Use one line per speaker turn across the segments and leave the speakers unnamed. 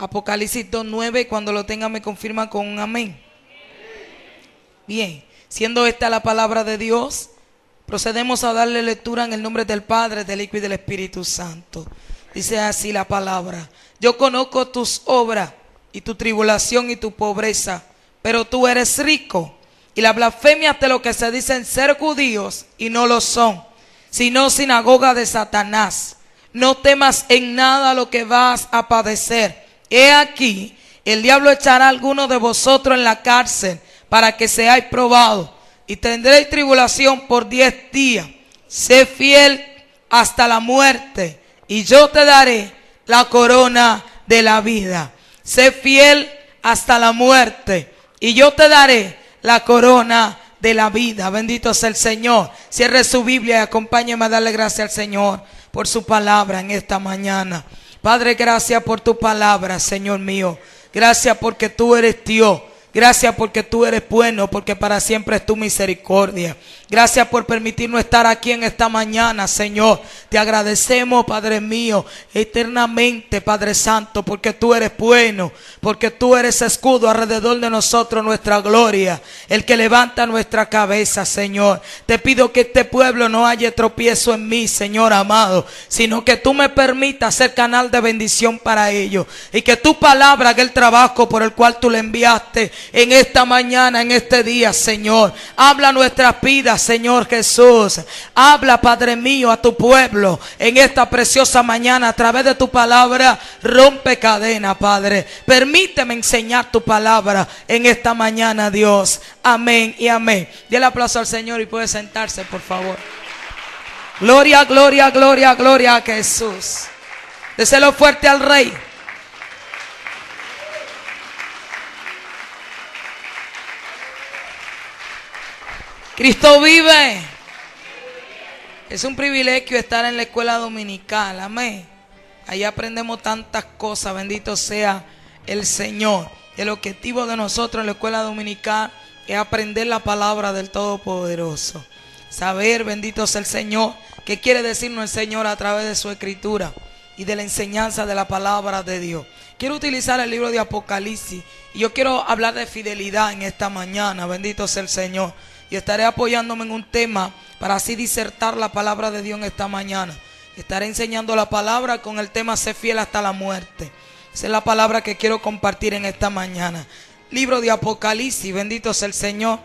Apocalipsis 2.9, cuando lo tenga me confirma con un amén. Bien, siendo esta la palabra de Dios, procedemos a darle lectura en el nombre del Padre, del Hijo y del Espíritu Santo. Dice así la palabra. Yo conozco tus obras y tu tribulación y tu pobreza, pero tú eres rico. Y la blasfemia de lo que se dicen ser judíos y no lo son, sino sinagoga de Satanás. No temas en nada lo que vas a padecer. He aquí, el diablo echará a alguno de vosotros en la cárcel para que seáis probados y tendréis tribulación por diez días. Sé fiel hasta la muerte y yo te daré la corona de la vida. Sé fiel hasta la muerte y yo te daré la corona de la vida. Bendito sea el Señor. Cierre su Biblia y acompáñeme a darle gracias al Señor por su palabra en esta mañana. Padre, gracias por tu palabra, Señor mío. Gracias porque tú eres Dios. Gracias porque tú eres bueno, porque para siempre es tu misericordia. Gracias por permitirnos estar aquí en esta mañana, Señor. Te agradecemos, Padre mío, eternamente, Padre Santo, porque tú eres bueno, porque tú eres escudo alrededor de nosotros, nuestra gloria, el que levanta nuestra cabeza, Señor. Te pido que este pueblo no haya tropiezo en mí, Señor amado, sino que tú me permitas ser canal de bendición para ellos y que tu palabra haga el trabajo por el cual tú le enviaste en esta mañana, en este día, Señor. Habla nuestras vidas, Señor Jesús. Habla, Padre mío, a tu pueblo en esta preciosa mañana a través de tu palabra. Rompe cadena, Padre. Permíteme enseñar tu palabra en esta mañana, Dios. Amén y amén. el aplauso al Señor y puede sentarse, por favor. Gloria, gloria, gloria, gloria a Jesús. Déselo fuerte al Rey. Cristo vive. Es un privilegio estar en la escuela dominical. Amén. Ahí aprendemos tantas cosas. Bendito sea el Señor. El objetivo de nosotros en la escuela dominical es aprender la palabra del Todopoderoso. Saber, bendito sea el Señor, qué quiere decirnos el Señor a través de su escritura y de la enseñanza de la palabra de Dios. Quiero utilizar el libro de Apocalipsis y yo quiero hablar de fidelidad en esta mañana. Bendito sea el Señor y estaré apoyándome en un tema para así disertar la palabra de Dios en esta mañana. Estaré enseñando la palabra con el tema Sé fiel hasta la muerte. Esa es la palabra que quiero compartir en esta mañana. Libro de Apocalipsis, bendito sea el Señor.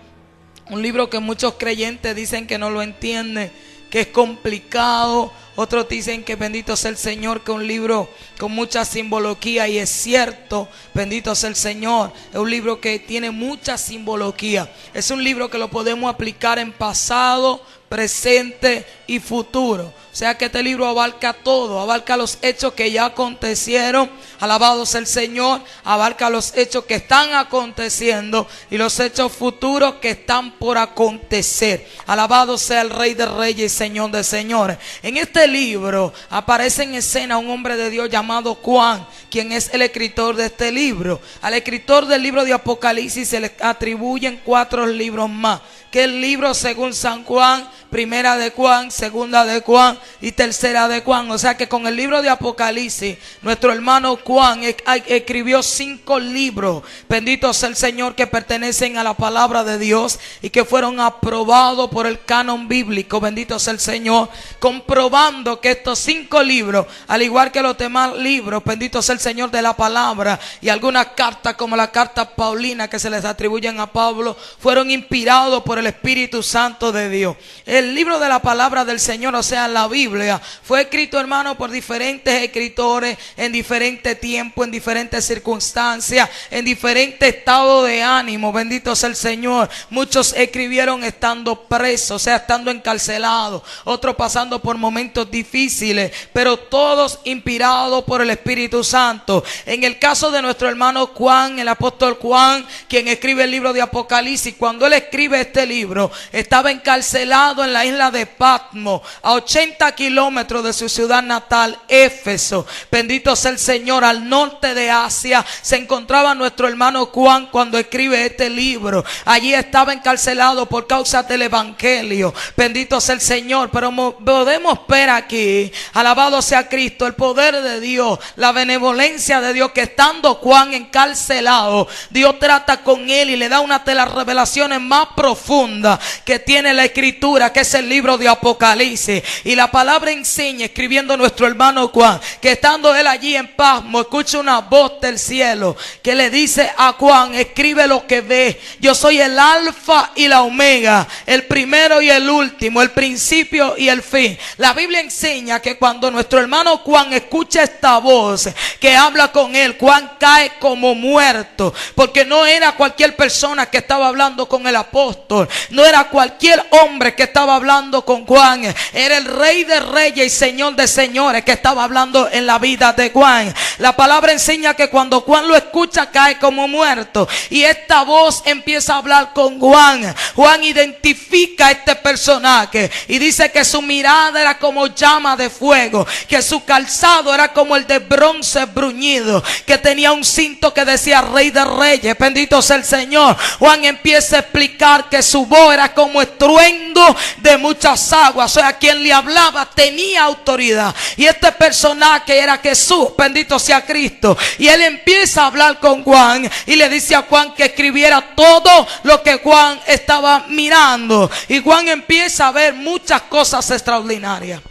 Un libro que muchos creyentes dicen que no lo entienden, que es complicado. Otros dicen que bendito sea el Señor, que un libro con mucha simbología y es cierto, bendito sea el Señor. Es un libro que tiene mucha simbología. Es un libro que lo podemos aplicar en pasado, presente y futuro. O sea que este libro abarca todo, abarca los hechos que ya acontecieron, alabado sea el Señor, abarca los hechos que están aconteciendo y los hechos futuros que están por acontecer. Alabado sea el Rey de Reyes y Señor de Señores. En este libro aparece en escena un hombre de Dios llamado Juan, quien es el escritor de este libro. Al escritor del libro de Apocalipsis se le atribuyen cuatro libros más que el libro según San Juan, primera de Juan, segunda de Juan y tercera de Juan. O sea que con el libro de Apocalipsis, nuestro hermano Juan escribió cinco libros, bendito sea el Señor, que pertenecen a la palabra de Dios y que fueron aprobados por el canon bíblico, bendito sea el Señor, comprobando que estos cinco libros, al igual que los demás libros, bendito sea el Señor de la palabra y algunas cartas como la carta Paulina que se les atribuyen a Pablo, fueron inspirados por el Espíritu Santo de Dios. El libro de la palabra del Señor, o sea, la Biblia, fue escrito, hermano, por diferentes escritores en diferentes tiempos, en diferentes circunstancias, en diferentes estados de ánimo. Bendito sea el Señor. Muchos escribieron estando presos, o sea, estando encarcelados, otros pasando por momentos difíciles, pero todos inspirados por el Espíritu Santo. En el caso de nuestro hermano Juan, el apóstol Juan, quien escribe el libro de Apocalipsis, cuando él escribe este libro, estaba encarcelado en la isla de Patmo, a 80 kilómetros de su ciudad natal, Éfeso. Bendito sea el Señor, al norte de Asia se encontraba nuestro hermano Juan cuando escribe este libro. Allí estaba encarcelado por causa del Evangelio. Bendito sea el Señor, pero podemos ver aquí, alabado sea Cristo, el poder de Dios, la benevolencia de Dios, que estando Juan encarcelado, Dios trata con él y le da una de las revelaciones más profundas que tiene la escritura, que es el libro de Apocalipsis. Y la palabra enseña, escribiendo nuestro hermano Juan, que estando él allí en pasmo, escucha una voz del cielo que le dice a Juan, escribe lo que ve. Yo soy el alfa y la omega, el primero y el último, el principio y el fin. La Biblia enseña que cuando nuestro hermano Juan escucha esta voz que habla con él, Juan cae como muerto, porque no era cualquier persona que estaba hablando con el apóstol, no era cualquier hombre que estaba hablando con Juan, era el rey de reyes y señor de señores que estaba hablando en la vida de Juan. La palabra enseña que cuando Juan lo escucha cae como muerto y esta voz empieza a hablar con Juan. Juan identifica a este personaje y dice que su mirada era como llama de fuego, que su calzado era como el de bronce bruñido, que tenía un cinto que decía rey de reyes, bendito sea el Señor. Juan empieza a explicar que su voz era como estruendo de muchas aguas, o sea, quien le hablaba tenía autoridad. Y este personaje era Jesús, bendito sea Cristo. Y él empieza a hablar con Juan y le dice a Juan que escribiera todo lo que Juan estaba mirando. Y Juan empieza a ver muchas cosas extraordinarias.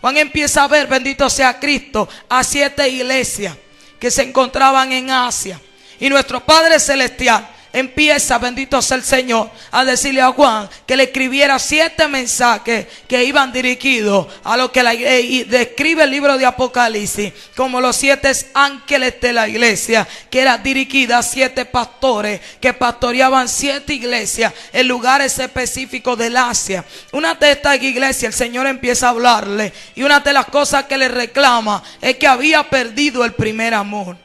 Juan empieza a ver, bendito sea Cristo, a siete iglesias que se encontraban en Asia. Y nuestro Padre Celestial empieza, bendito sea el Señor, a decirle a Juan que le escribiera siete mensajes que iban dirigidos a lo que la, y describe el libro de Apocalipsis como los siete ángeles de la iglesia, que era dirigida a siete pastores que pastoreaban siete iglesias en lugares específicos del Asia. Una de estas iglesias el Señor empieza a hablarle y una de las cosas que le reclama es que había perdido el primer amor.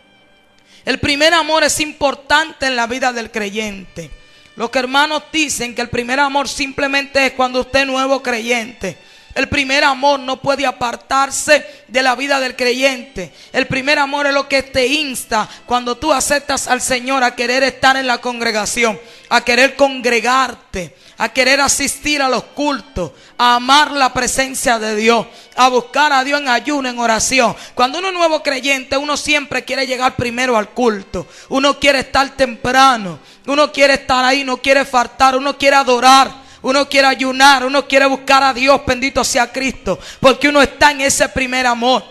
El primer amor es importante en la vida del creyente. Los que hermanos dicen que el primer amor simplemente es cuando usted es nuevo creyente. El primer amor no puede apartarse de la vida del creyente. El primer amor es lo que te insta cuando tú aceptas al Señor a querer estar en la congregación, a querer congregarte, a querer asistir a los cultos, a amar la presencia de Dios, a buscar a Dios en ayuno, en oración. Cuando uno es nuevo creyente, uno siempre quiere llegar primero al culto. Uno quiere estar temprano. Uno quiere estar ahí, no quiere faltar. Uno quiere adorar. Uno quiere ayunar, uno quiere buscar a Dios, bendito sea Cristo, porque uno está en ese primer amor.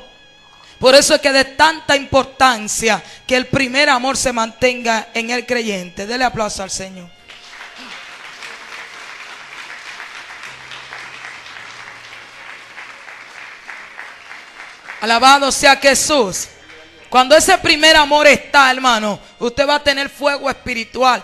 Por eso es que de tanta importancia que el primer amor se mantenga en el creyente. Dele aplauso al Señor. Alabado sea Jesús. Cuando ese primer amor está, hermano, usted va a tener fuego espiritual.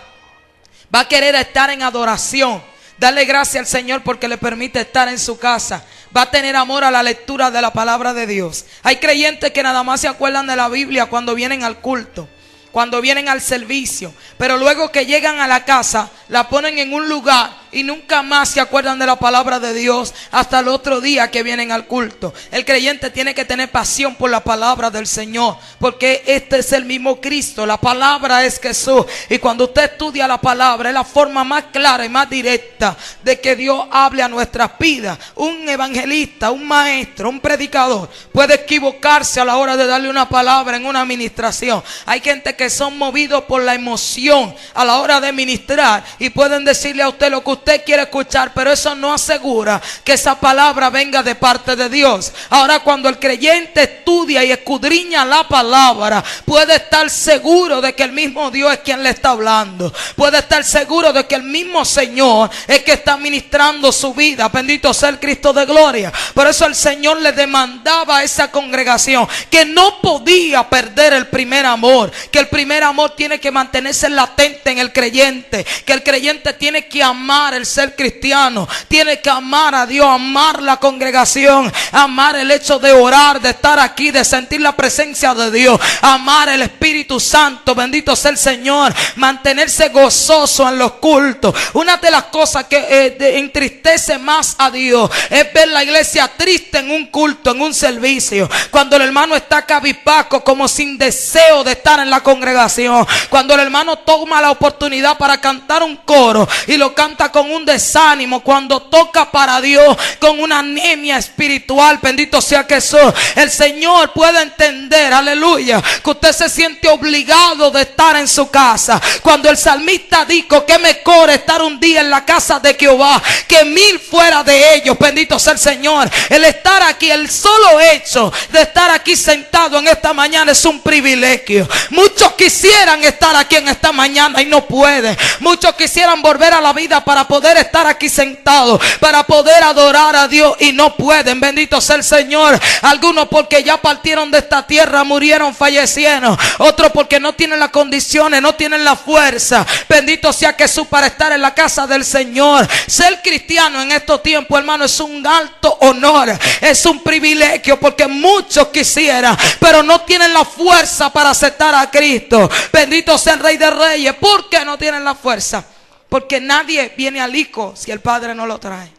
Va a querer estar en adoración. Dale gracias al Señor porque le permite estar en su casa. Va a tener amor a la lectura de la palabra de Dios. Hay creyentes que nada más se acuerdan de la Biblia cuando vienen al culto cuando vienen al servicio, pero luego que llegan a la casa, la ponen en un lugar y nunca más se acuerdan de la palabra de Dios hasta el otro día que vienen al culto. El creyente tiene que tener pasión por la palabra del Señor, porque este es el mismo Cristo, la palabra es Jesús. Y cuando usted estudia la palabra, es la forma más clara y más directa de que Dios hable a nuestras vidas. Un evangelista, un maestro, un predicador puede equivocarse a la hora de darle una palabra en una administración. Hay gente que son movidos por la emoción a la hora de ministrar y pueden decirle a usted lo que usted usted quiere escuchar, pero eso no asegura que esa palabra venga de parte de Dios. Ahora cuando el creyente estudia y escudriña la palabra, puede estar seguro de que el mismo Dios es quien le está hablando. Puede estar seguro de que el mismo Señor es que está ministrando su vida. Bendito sea el Cristo de gloria. Por eso el Señor le demandaba a esa congregación que no podía perder el primer amor, que el primer amor tiene que mantenerse latente en el creyente, que el creyente tiene que amar el ser cristiano, tiene que amar a Dios, amar la congregación, amar el hecho de orar, de estar aquí, de sentir la presencia de Dios, amar el Espíritu Santo, bendito sea el Señor, mantenerse gozoso en los cultos. Una de las cosas que eh, entristece más a Dios es ver la iglesia triste en un culto, en un servicio, cuando el hermano está cabizbajo como sin deseo de estar en la congregación, cuando el hermano toma la oportunidad para cantar un coro y lo canta con un desánimo, cuando toca para Dios con una anemia espiritual, bendito sea que eso, el Señor puede entender, aleluya, que usted se siente obligado de estar en su casa. Cuando el salmista dijo que me corre estar un día en la casa de Jehová, que mil fuera de ellos, bendito sea el Señor. El estar aquí, el solo hecho de estar aquí sentado en esta mañana es un privilegio. Muchos quisieran estar aquí en esta mañana y no pueden. Muchos quisieran volver a la vida para poder estar aquí sentados, para poder adorar a Dios y no pueden. Bendito sea el Señor. Algunos porque ya partieron de esta tierra, murieron, fallecieron. Otros porque no tienen las condiciones, no tienen la fuerza. Bendito sea Jesús para estar en la casa del Señor. Ser cristiano en estos tiempos, hermano, es un alto honor. Es un privilegio porque muchos quisieran, pero no tienen la fuerza para aceptar a Cristo. Bendito sea el Rey de Reyes. ¿Por qué no tienen la fuerza? Porque nadie viene al Hijo si el Padre no lo trae.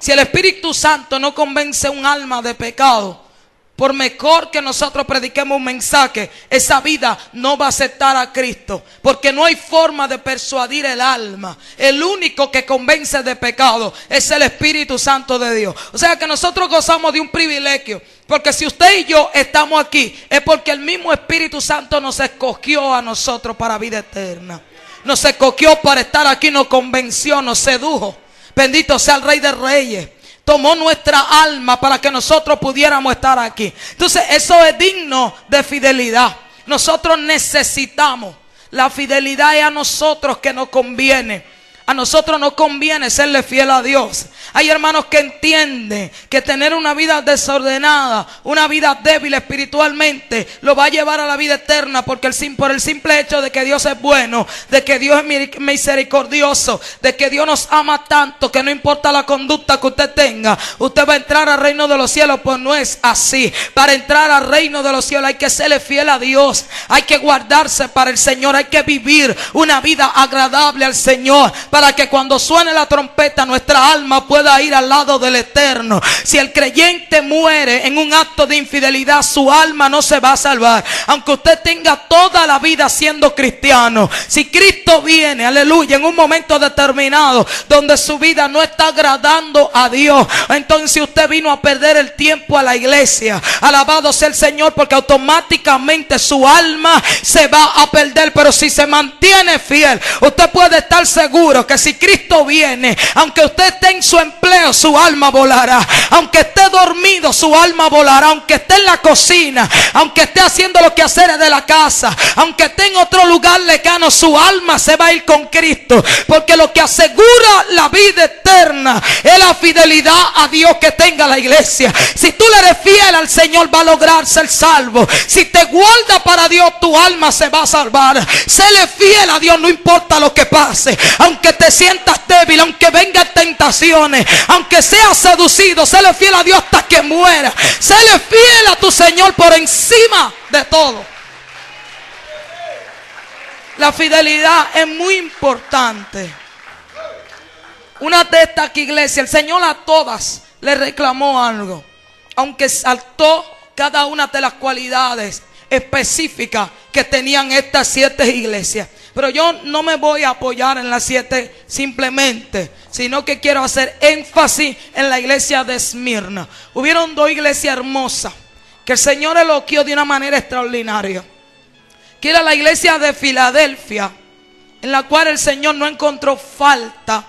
Si el Espíritu Santo no convence un alma de pecado, por mejor que nosotros prediquemos un mensaje, esa vida no va a aceptar a Cristo. Porque no hay forma de persuadir el alma. El único que convence de pecado es el Espíritu Santo de Dios. O sea que nosotros gozamos de un privilegio. Porque si usted y yo estamos aquí, es porque el mismo Espíritu Santo nos escogió a nosotros para vida eterna. Nos escogió para estar aquí, nos convenció, nos sedujo. Bendito sea el Rey de Reyes tomó nuestra alma para que nosotros pudiéramos estar aquí. Entonces eso es digno de fidelidad. Nosotros necesitamos. La fidelidad es a nosotros que nos conviene. A nosotros nos conviene serle fiel a Dios. Hay hermanos que entienden que tener una vida desordenada, una vida débil espiritualmente, lo va a llevar a la vida eterna porque el, por el simple hecho de que Dios es bueno, de que Dios es misericordioso, de que Dios nos ama tanto que no importa la conducta que usted tenga, usted va a entrar al reino de los cielos, pues no es así. Para entrar al reino de los cielos hay que serle fiel a Dios, hay que guardarse para el Señor, hay que vivir una vida agradable al Señor para que cuando suene la trompeta nuestra alma pueda ir al lado del eterno. Si el creyente muere en un acto de infidelidad, su alma no se va a salvar. Aunque usted tenga toda la vida siendo cristiano. Si Cristo viene, aleluya, en un momento determinado donde su vida no está agradando a Dios, entonces usted vino a perder el tiempo a la iglesia. Alabado sea el Señor porque automáticamente su alma se va a perder. Pero si se mantiene fiel, usted puede estar seguro que si Cristo viene, aunque usted esté en su empleo, su alma volará. Aunque esté dormido, su alma volará. Aunque esté en la cocina, aunque esté haciendo lo que hacer de la casa, aunque esté en otro lugar lejano, su alma se va a ir con Cristo. Porque lo que asegura la vida eterna es la fidelidad a Dios que tenga la iglesia. Si tú le eres fiel al Señor, va a lograr ser salvo. Si te guarda para Dios, tu alma se va a salvar. Séle fiel a Dios, no importa lo que pase. Aunque te sientas débil, aunque vengan tentaciones, aunque seas seducido, séle fiel a Dios hasta que muera. Séle fiel a tu Señor por encima de todo. La fidelidad es muy importante. Una de estas iglesias, el Señor a todas le reclamó algo. Aunque saltó cada una de las cualidades específicas que tenían estas siete iglesias. Pero yo no me voy a apoyar en las siete simplemente, sino que quiero hacer énfasis en la iglesia de Esmirna. Hubieron dos iglesias hermosas que el Señor elogió de una manera extraordinaria. Que era la iglesia de Filadelfia, en la cual el Señor no encontró falta,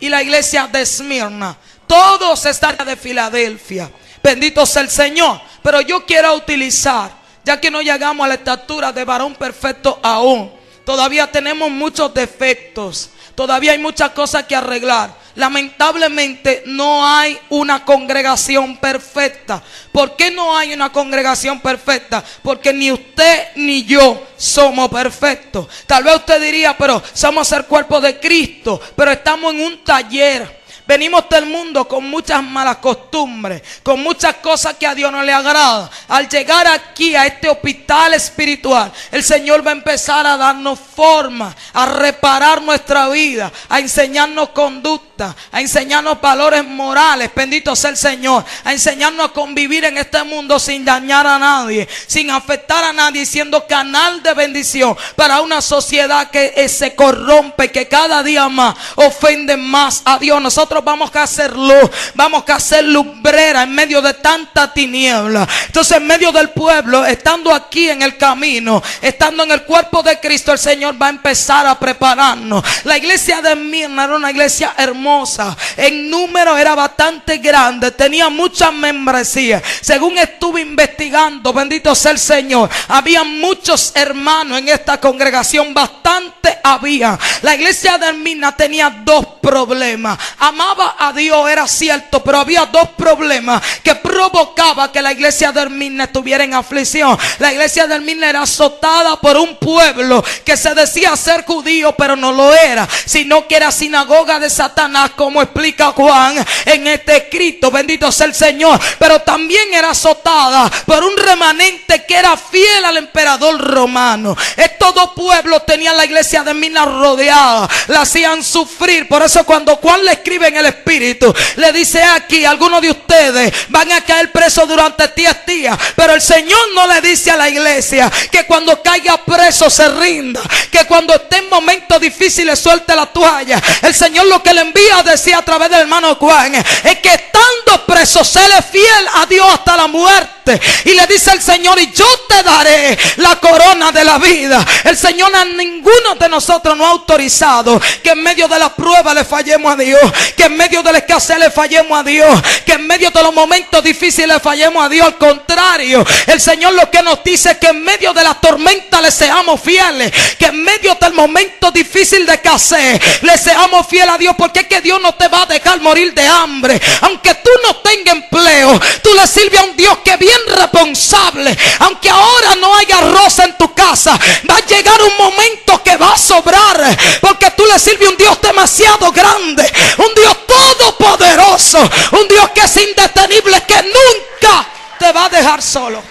y la iglesia de Esmirna. Todos están de Filadelfia. Bendito sea el Señor. Pero yo quiero utilizar, ya que no llegamos a la estatura de varón perfecto aún Todavía tenemos muchos defectos. Todavía hay muchas cosas que arreglar. Lamentablemente no hay una congregación perfecta. ¿Por qué no hay una congregación perfecta? Porque ni usted ni yo somos perfectos. Tal vez usted diría, pero somos el cuerpo de Cristo, pero estamos en un taller. Venimos del mundo con muchas malas costumbres, con muchas cosas que a Dios no le agrada. Al llegar aquí a este hospital espiritual, el Señor va a empezar a darnos forma, a reparar nuestra vida, a enseñarnos conducta, a enseñarnos valores morales. Bendito sea el Señor, a enseñarnos a convivir en este mundo sin dañar a nadie, sin afectar a nadie, siendo canal de bendición para una sociedad que eh, se corrompe, que cada día más ofende más a Dios. Nosotros vamos a hacer luz, vamos a hacer lumbrera en medio de tanta tiniebla. Entonces, en medio del pueblo, estando aquí en el camino, estando en el cuerpo de Cristo, el Señor va a empezar a prepararnos. La iglesia de Mirna era una iglesia hermosa, en número era bastante grande, tenía muchas membresías. Según estuve investigando, bendito sea el Señor, había muchos hermanos en esta congregación, bastante había. La iglesia de Mirna tenía dos problemas. Amaba a Dios, era cierto, pero había dos problemas que provocaba que la iglesia de Hermina estuviera en aflicción. La iglesia de Hermina era azotada por un pueblo que se decía ser judío, pero no lo era, sino que era sinagoga de Satanás, como explica Juan en este escrito. Bendito sea el Señor. Pero también era azotada por un remanente que era fiel al emperador romano. Estos dos pueblos tenían la iglesia de Hermina rodeada, la hacían sufrir. Por eso cuando Juan le escribe en el Espíritu. Le dice aquí, algunos de ustedes van a caer presos durante 10 días. Pero el Señor no le dice a la iglesia que cuando caiga preso se rinda. Que cuando esté en momentos difíciles suelte la toalla. El Señor lo que le envía a decir a través del hermano Juan es que estando preso, séle fiel a Dios hasta la muerte. Y le dice el Señor, y yo te daré la corona de la vida. El Señor a ninguno de nosotros no ha autorizado que en medio de la prueba le fallemos a Dios. Que en medio de la escasez le fallemos a Dios. Que en medio de los momentos difíciles le fallemos a Dios. Al contrario, el Señor lo que nos dice es que en medio de la tormenta le seamos fieles. Que en medio del momento difícil de escasez le seamos fieles a Dios. Porque es que Dios no te va a dejar morir de hambre. Aunque tú no tengas empleo, tú le sirves a un Dios que bien responsable. Aunque ahora no haya arroz en tu casa, va a llegar un momento que va a sobrar. Porque tú le sirves un Dios demasiado grande. Un Dios todopoderoso. Un Dios que es indetenible, que nunca te va a dejar solo.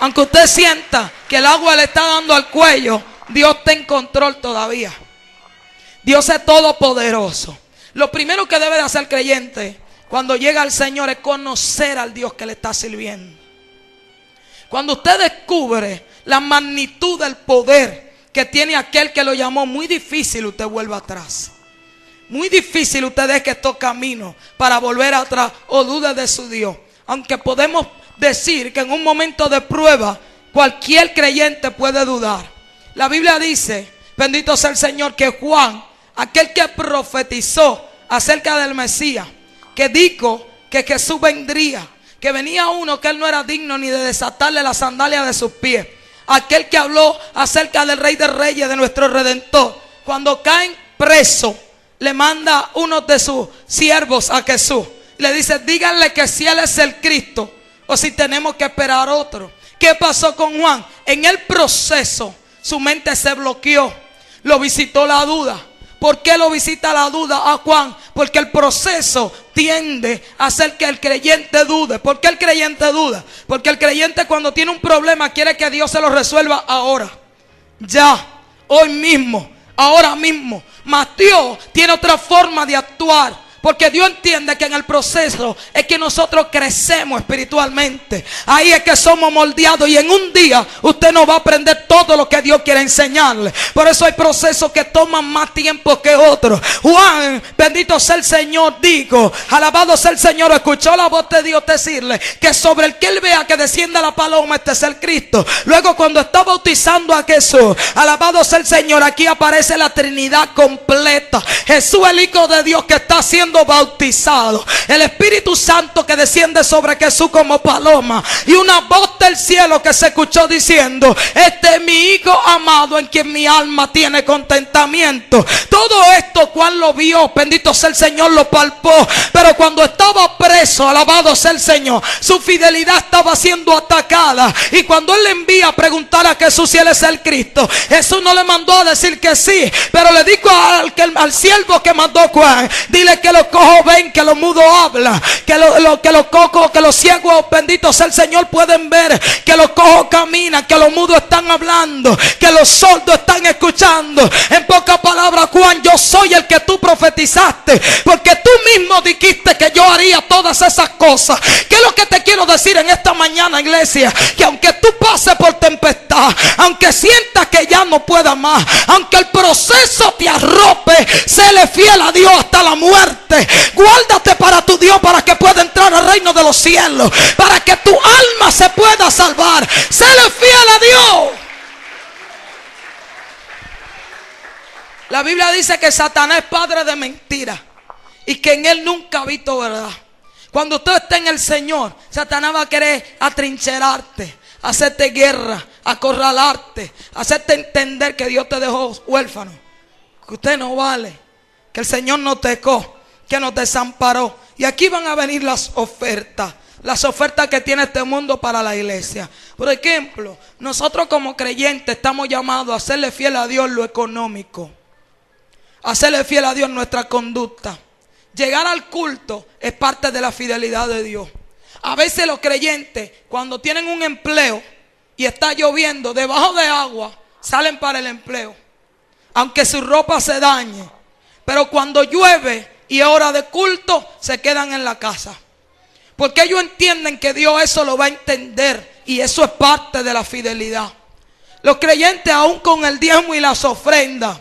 Aunque usted sienta que el agua le está dando al cuello, Dios está en control todavía. Dios es todopoderoso. Lo primero que debe de hacer creyente cuando llega al Señor es conocer al Dios que le está sirviendo. Cuando usted descubre la magnitud del poder que tiene aquel que lo llamó, muy difícil usted vuelva atrás. Muy difícil usted deje estos caminos para volver atrás o dude de su Dios. Aunque podemos decir que en un momento de prueba cualquier creyente puede dudar. La Biblia dice, bendito sea el Señor, que Juan, aquel que profetizó acerca del Mesías, que dijo que Jesús vendría, que venía uno que él no era digno ni de desatarle la sandalia de sus pies aquel que habló acerca del Rey de Reyes, de nuestro Redentor, cuando caen preso, le manda uno de sus siervos a Jesús. Le dice, díganle que si Él es el Cristo o si tenemos que esperar otro. ¿Qué pasó con Juan? En el proceso su mente se bloqueó. Lo visitó la duda. ¿Por qué lo visita la duda a Juan? Porque el proceso tiende a hacer que el creyente dude. ¿Por qué el creyente duda? Porque el creyente cuando tiene un problema quiere que Dios se lo resuelva ahora. Ya, hoy mismo, ahora mismo. Dios tiene otra forma de actuar. Porque Dios entiende que en el proceso es que nosotros crecemos espiritualmente. Ahí es que somos moldeados y en un día usted no va a aprender todo lo que Dios quiere enseñarle. Por eso hay procesos que toman más tiempo que otros. Juan, bendito sea el Señor, digo, alabado sea el Señor, escuchó la voz de Dios decirle que sobre el que él vea que descienda la paloma, este es el Cristo. Luego cuando está bautizando a Jesús, alabado sea el Señor, aquí aparece la Trinidad completa. Jesús el Hijo de Dios que está haciendo siendo bautizados. El Espíritu Santo que desciende sobre Jesús como paloma. Y una voz del cielo que se escuchó diciendo, este es mi Hijo amado en quien mi alma tiene contentamiento. Todo esto, cual lo vio, bendito sea el Señor, lo palpó. Pero cuando estaba preso, alabado sea el Señor, su fidelidad estaba siendo atacada. Y cuando él le envía a preguntar a Jesús si él es el Cristo, Jesús no le mandó a decir que sí, pero le dijo al, al siervo que mandó Juan, dile que los cojos ven, que los mudos hablan, que, lo, que los cocos, que los ciegos, benditos el Señor, pueden ver, que los cojos caminan, que los mudos están hablando, que los sordos están escuchando. En pocas palabras, Juan, yo soy el que tú profetizaste, porque tú mismo dijiste que yo haría todas esas cosas. ¿Qué es lo que te quiero decir en esta mañana, iglesia? Que aunque tú pases por tempestad, aunque sientas que ya no pueda más, aunque el proceso te arrope, séle fiel a Dios hasta la muerte. Guárdate para tu Dios para que pueda entrar al reino de los cielos, para que tu alma se pueda salvar. Séle fiel a Dios. La Biblia dice que Satanás es padre de mentira y que en él nunca ha visto verdad. Cuando usted esté en el Señor, Satanás va a querer atrincherarte, hacerte guerra, acorralarte, hacerte entender que Dios te dejó huérfano, que usted no vale, que el Señor no te tecó, que no te desamparó. Y aquí van a venir las ofertas, las ofertas que tiene este mundo para la iglesia. Por ejemplo, nosotros como creyentes estamos llamados a hacerle fiel a Dios lo económico, a fiel a Dios nuestra conducta. Llegar al culto es parte de la fidelidad de Dios. A veces los creyentes, cuando tienen un empleo y está lloviendo debajo de agua, salen para el empleo. Aunque su ropa se dañe. Pero cuando llueve y hora de culto, se quedan en la casa. Porque ellos entienden que Dios eso lo va a entender. Y eso es parte de la fidelidad. Los creyentes, aún con el diezmo y las ofrendas,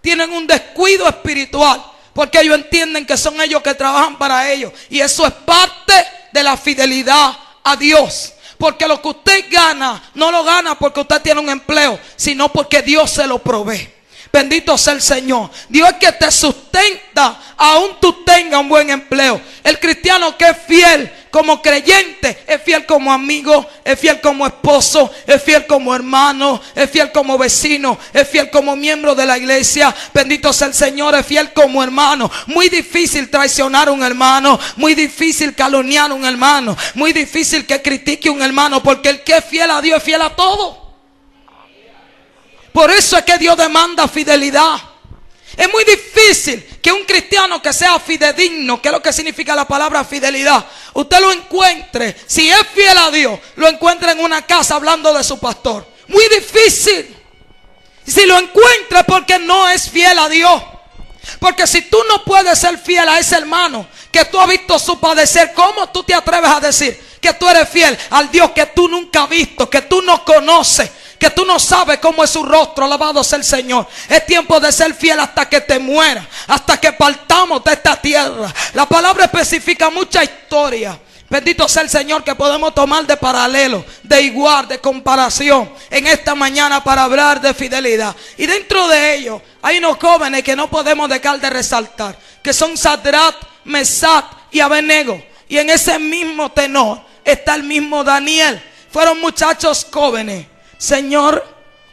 tienen un descuido espiritual. Porque ellos entienden que son ellos que trabajan para ellos. Y eso es parte de la fidelidad a Dios. Porque lo que usted gana, no lo gana porque usted tiene un empleo, sino porque Dios se lo provee. Bendito sea el Señor. Dios es que te sustenta, aún tú tengas un buen empleo. El cristiano que es fiel como creyente, es fiel como amigo, es fiel como esposo, es fiel como hermano, es fiel como vecino, es fiel como miembro de la iglesia. Bendito sea el Señor, es fiel como hermano. Muy difícil traicionar a un hermano, muy difícil calumniar a un hermano, muy difícil que critique a un hermano, porque el que es fiel a Dios es fiel a todo. Por eso es que Dios demanda fidelidad. Es muy difícil que un cristiano que sea fidedigno, que es lo que significa la palabra fidelidad, usted lo encuentre, si es fiel a Dios, lo encuentre en una casa hablando de su pastor. Muy difícil. Si lo encuentra porque no es fiel a Dios. Porque si tú no puedes ser fiel a ese hermano que tú has visto su padecer, ¿cómo tú te atreves a decir que tú eres fiel al Dios que tú nunca has visto, que tú no conoces? Que tú no sabes cómo es su rostro, alabado sea el Señor. Es tiempo de ser fiel hasta que te mueras, hasta que partamos de esta tierra. La palabra especifica mucha historia. Bendito sea el Señor que podemos tomar de paralelo, de igual, de comparación en esta mañana para hablar de fidelidad. Y dentro de ellos hay unos jóvenes que no podemos dejar de resaltar, que son Sadrat, Mesat y Abenego. Y en ese mismo tenor está el mismo Daniel. Fueron muchachos jóvenes Señor,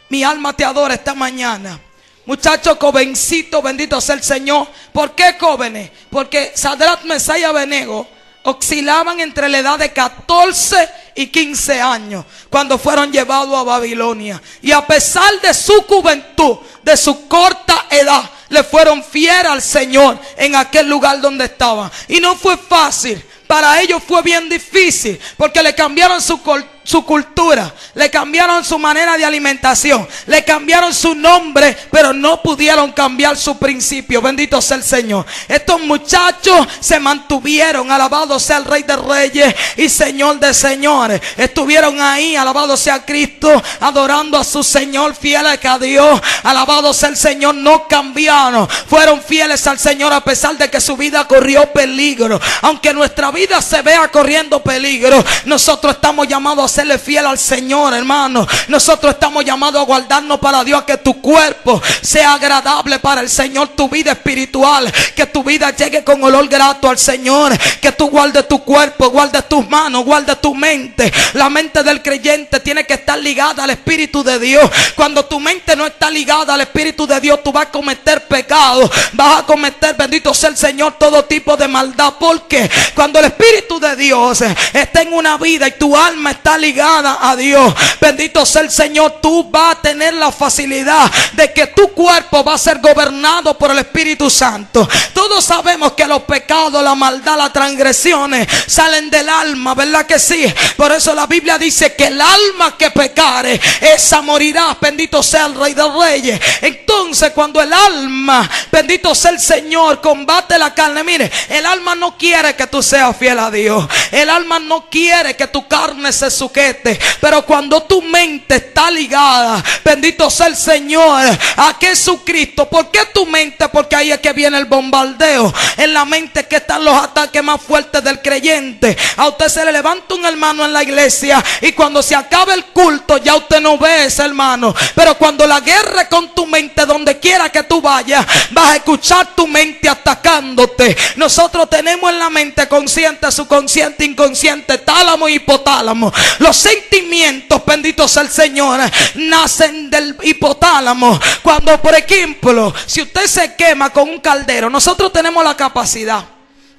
mi alma te adora esta mañana. Muchachos jovencitos, bendito sea el Señor. ¿Por qué jóvenes? Porque Sadrat, Mesaya Benego oscilaban entre la edad de 14 y 15 años cuando fueron llevados a Babilonia. Y a pesar de su juventud, de su corta edad, le fueron fieles al Señor en aquel lugar donde estaban. Y no fue fácil. Para ellos fue bien difícil porque le cambiaron su, su cultura, le cambiaron su manera de alimentación, le cambiaron su nombre, pero no pudieron cambiar su principio. Bendito sea el Señor. Estos muchachos se mantuvieron, alabado sea el Rey de Reyes y Señor de Señores. Estuvieron ahí, alabado sea Cristo, adorando a su Señor, fieles a Dios, alabado sea el Señor, no cambiaron, fueron fieles al Señor a pesar de que su vida corrió peligro. Aunque nuestra vida se vea corriendo peligro, nosotros estamos llamados a serle fiel al Señor, hermano. Nosotros estamos llamados a guardarnos para Dios, que tu cuerpo sea agradable para el Señor, tu vida espiritual, que tu vida llegue con olor grato al Señor, que tú guardes tu cuerpo, guardes tus manos, guardes tu mente. La mente del creyente tiene que estar ligada al Espíritu de Dios. Cuando tu mente no está ligada al Espíritu de Dios, tú vas a cometer pecado, vas a cometer, bendito sea el Señor, todo tipo de maldad. Porque cuando el Espíritu de Dios está en una vida y tu alma está ligada a Dios, bendito sea el Señor, tú vas a tener la facilidad de que tu cuerpo va a ser gobernado por el Espíritu Santo. Todos sabemos que los pecados, la maldad, las transgresiones salen del alma, ¿verdad que sí? Por eso la Biblia dice que el alma que pecare, esa morirá. Bendito sea el Rey de Reyes. Entonces, cuando el alma, bendito sea el Señor, combate la carne, mire, el alma no quiere que tú seas fiel a Dios. El alma no quiere que tu carne se Pero cuando tu mente está ligada, bendito sea el Señor, a Jesucristo. ¿Por qué tu mente? Porque ahí es que viene el bombardeo. En la mente que están los ataques más fuertes del creyente. A usted se le levanta un hermano en la iglesia y cuando se acaba el culto ya usted no ve ese hermano. Pero cuando la guerra con tu mente, donde quiera que tú vayas, vas a escuchar tu mente atacándote. Nosotros tenemos en la mente consciente, subconsciente, inconsciente, tálamo y hipotálamo. Los sentimientos, benditos el Señor, nacen del hipotálamo. Cuando, por ejemplo, si usted se quema con un caldero, nosotros tenemos la capacidad,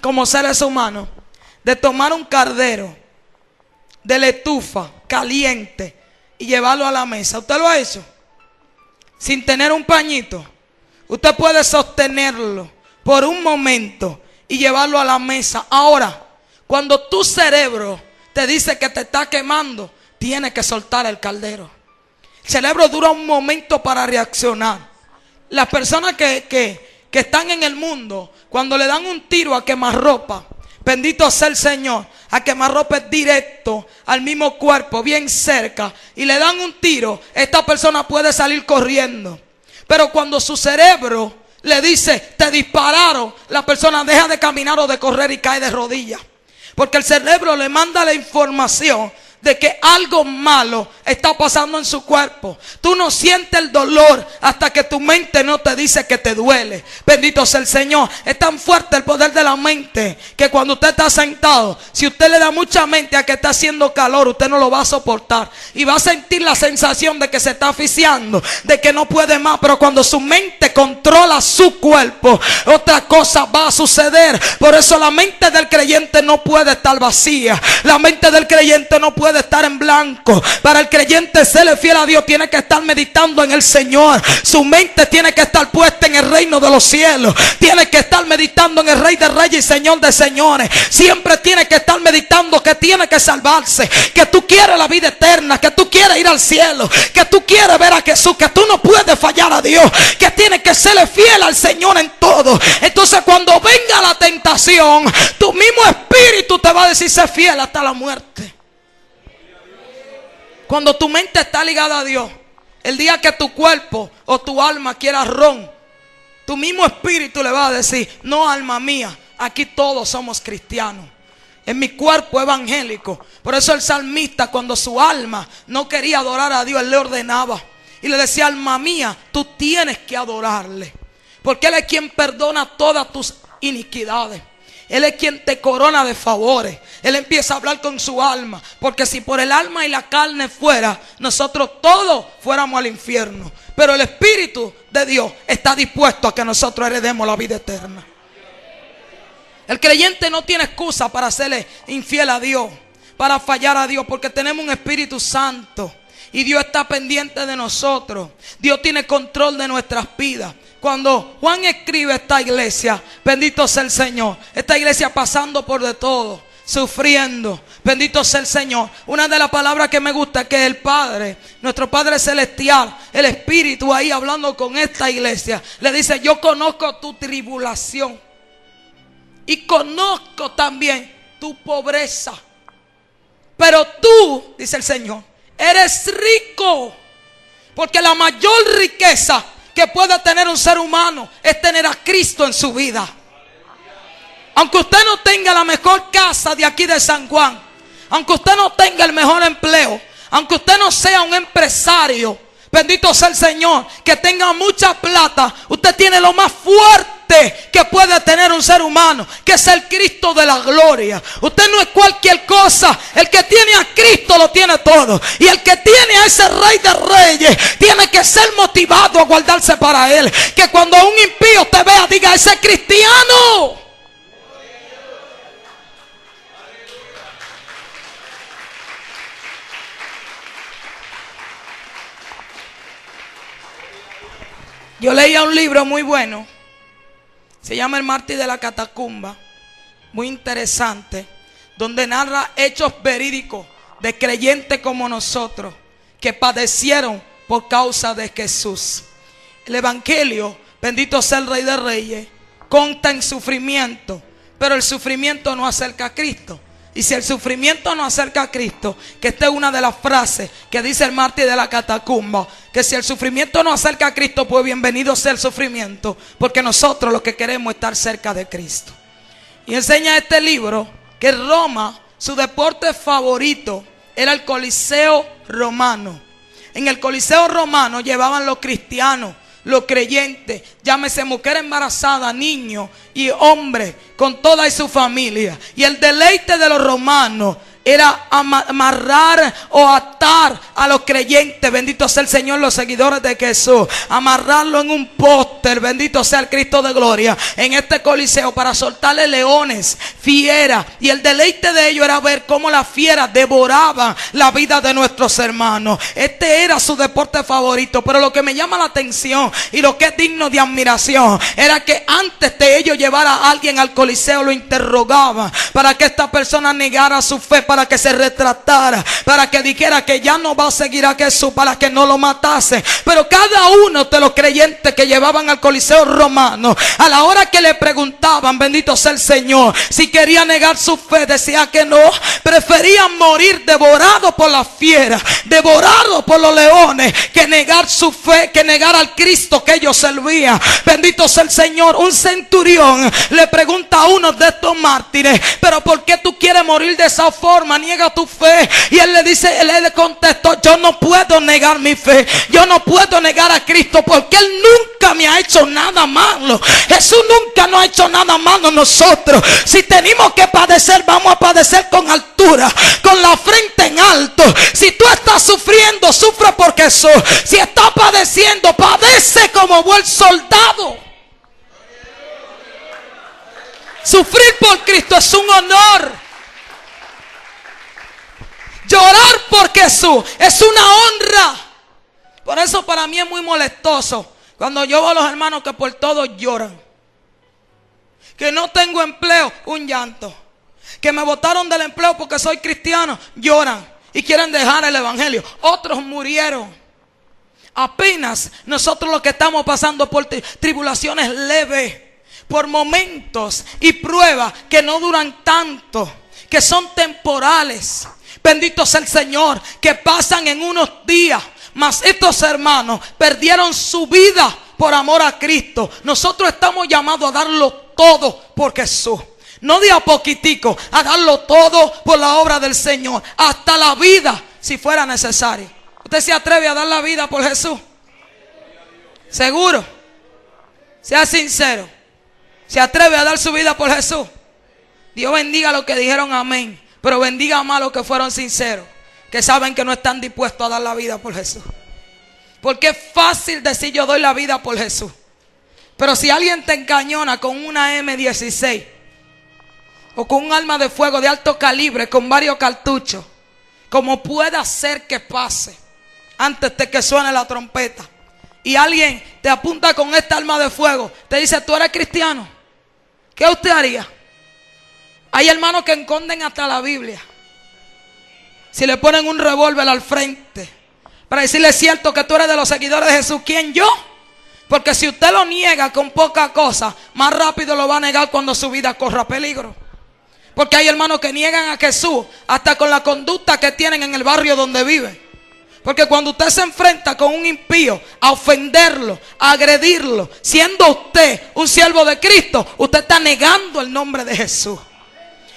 como seres humanos, de tomar un caldero de la estufa caliente y llevarlo a la mesa. ¿Usted lo ha hecho? Sin tener un pañito. Usted puede sostenerlo por un momento y llevarlo a la mesa. Ahora, cuando tu cerebro te dice que te está quemando, tiene que soltar el caldero. El cerebro dura un momento para reaccionar. Las personas que, que, que están en el mundo, cuando le dan un tiro a quemar ropa, bendito sea el Señor, a quemar ropa directo al mismo cuerpo, bien cerca, y le dan un tiro, esta persona puede salir corriendo. Pero cuando su cerebro le dice, te dispararon, la persona deja de caminar o de correr y cae de rodillas. Porque el cerebro le manda la información de que algo malo está pasando en su cuerpo. Tú no sientes el dolor hasta que tu mente no te dice que te duele. Bendito sea el Señor. Es tan fuerte el poder de la mente que cuando usted está sentado, si usted le da mucha mente a que está haciendo calor, usted no lo va a soportar. Y va a sentir la sensación de que se está asfixiando, de que no puede más. Pero cuando su mente controla su cuerpo, otra cosa va a suceder. Por eso la mente del creyente no puede estar vacía. La mente del creyente no puede de estar en blanco. Para el creyente serle fiel a Dios tiene que estar meditando en el Señor. Su mente tiene que estar puesta en el reino de los cielos. Tiene que estar meditando en el Rey de Reyes y Señor de Señores. Siempre tiene que estar meditando que tiene que salvarse. Que tú quieres la vida eterna. Que tú quieres ir al cielo. Que tú quieres ver a Jesús. Que tú no puedes fallar a Dios. Que tiene que serle fiel al Señor en todo. Entonces cuando venga la tentación, tu mismo espíritu te va a decir ser fiel hasta la muerte. Cuando tu mente está ligada a Dios, el día que tu cuerpo o tu alma quiera ron, tu mismo espíritu le va a decir, no alma mía, aquí todos somos cristianos. En mi cuerpo evangélico. Por eso el salmista cuando su alma no quería adorar a Dios, él le ordenaba. Y le decía, alma mía, tú tienes que adorarle. Porque Él es quien perdona todas tus iniquidades. Él es quien te corona de favores. Él empieza a hablar con su alma. Porque si por el alma y la carne fuera, nosotros todos fuéramos al infierno. Pero el Espíritu de Dios está dispuesto a que nosotros heredemos la vida eterna. El creyente no tiene excusa para serle infiel a Dios, para fallar a Dios, porque tenemos un Espíritu Santo. Y Dios está pendiente de nosotros. Dios tiene control de nuestras vidas. Cuando Juan escribe esta iglesia, bendito sea el Señor, esta iglesia pasando por de todo, sufriendo, bendito sea el Señor. Una de las palabras que me gusta es que el Padre, nuestro Padre Celestial, el Espíritu ahí hablando con esta iglesia, le dice, yo conozco tu tribulación y conozco también tu pobreza. Pero tú, dice el Señor, eres rico. Porque la mayor riqueza que puede tener un ser humano es tener a Cristo en su vida. Aunque usted no tenga la mejor casa de aquí de San Juan, aunque usted no tenga el mejor empleo, aunque usted no sea un empresario, bendito sea el Señor, que tenga mucha plata, usted tiene lo más fuerte que puede tener un ser humano, que es el Cristo de la gloria. Usted no es cualquier cosa, el que tiene a Cristo lo tiene todo. Y el que tiene a ese rey de reyes, tiene que ser motivado a guardarse para él. Que cuando un impío te vea, diga, ese cristiano. Yo leía un libro muy bueno. Se llama El mártir de la catacumba. Muy interesante. Donde narra hechos verídicos de creyentes como nosotros que padecieron por causa de Jesús. El Evangelio, bendito sea el Rey de Reyes, conta en sufrimiento. Pero el sufrimiento no acerca a Cristo. Y si el sufrimiento no acerca a Cristo, que esta es una de las frases que dice el mártir de la catacumba, que si el sufrimiento no acerca a Cristo, pues bienvenido sea el sufrimiento, porque nosotros lo que queremos es estar cerca de Cristo. Y enseña este libro que Roma, su deporte favorito era el Coliseo romano. En el Coliseo romano llevaban los cristianos los creyentes, llámese mujer embarazada, niño y hombre, con toda su familia. Y el deleite de los romanos era amarrar o atar a los creyentes, bendito sea el Señor, los seguidores de Jesús, amarrarlo en un póster, bendito sea el Cristo de gloria, en este coliseo para soltarle leones, fieras, y el deleite de ellos era ver cómo las fieras devoraban la vida de nuestros hermanos. Este era su deporte favorito, pero lo que me llama la atención y lo que es digno de admiración era que antes de ellos llevar a alguien al coliseo lo interrogaban para que esta persona negara su fe para que se retratara, para que dijera que ya no va a seguir a Jesús, para que no lo matase. Pero cada uno de los creyentes que llevaban al Coliseo romano, a la hora que le preguntaban, bendito sea el Señor, si quería negar su fe, decía que no, preferían morir devorados por las fieras, devorados por los leones, que negar su fe, que negar al Cristo que ellos servían. Bendito sea el Señor. Un centurión le pregunta a uno de estos mártires, pero ¿por qué tú quieres morir de esa forma? Niega tu fe. Y él le dice, él le contestó, yo no puedo negar mi fe. Yo no puedo negar a Cristo porque Él nunca me ha hecho nada malo. Jesús nunca nos ha hecho nada malo nosotros. Si tenemos que padecer, vamos a padecer con altura, con la frente en alto. Si tú estás sufriendo, sufre por Jesús. Si estás padeciendo, padece como buen soldado. Sufrir por Cristo es un honor. Llorar por Jesús es una honra. Por eso para mí es muy molestoso cuando yo veo a los hermanos que por todo lloran. Que no tengo empleo, un llanto. Que me votaron del empleo porque soy cristiano, lloran y quieren dejar el evangelio. Otros murieron. Apenas nosotros los que estamos pasando por tribulaciones leves, por momentos y pruebas que no duran tanto, que son temporales. Bendito sea el Señor, que pasan en unos días. Mas estos hermanos perdieron su vida por amor a Cristo. Nosotros estamos llamados a darlo todo por Jesús. No de a poquitico, a darlo todo por la obra del Señor. Hasta la vida, si fuera necesario. ¿Usted se atreve a dar la vida por Jesús? ¿Seguro? Sea sincero. ¿Se atreve a dar su vida por Jesús? Dios bendiga lo que dijeron amén. Pero bendiga a los que fueron sinceros, que saben que no están dispuestos a dar la vida por Jesús. Porque es fácil decir yo doy la vida por Jesús. Pero si alguien te encañona con una M16 o con un arma de fuego de alto calibre con varios cartuchos, como puede hacer que pase antes de que suene la trompeta y alguien te apunta con esta arma de fuego, te dice, tú eres cristiano, ¿qué usted haría? Hay hermanos que esconden hasta la Biblia. Si le ponen un revólver al frente para decirle cierto que tú eres de los seguidores de Jesús, ¿quién yo? Porque si usted lo niega con poca cosa, más rápido lo va a negar cuando su vida corra peligro. Porque hay hermanos que niegan a Jesús hasta con la conducta que tienen en el barrio donde viven. Porque cuando usted se enfrenta con un impío a ofenderlo, a agredirlo, siendo usted un siervo de Cristo, usted está negando el nombre de Jesús.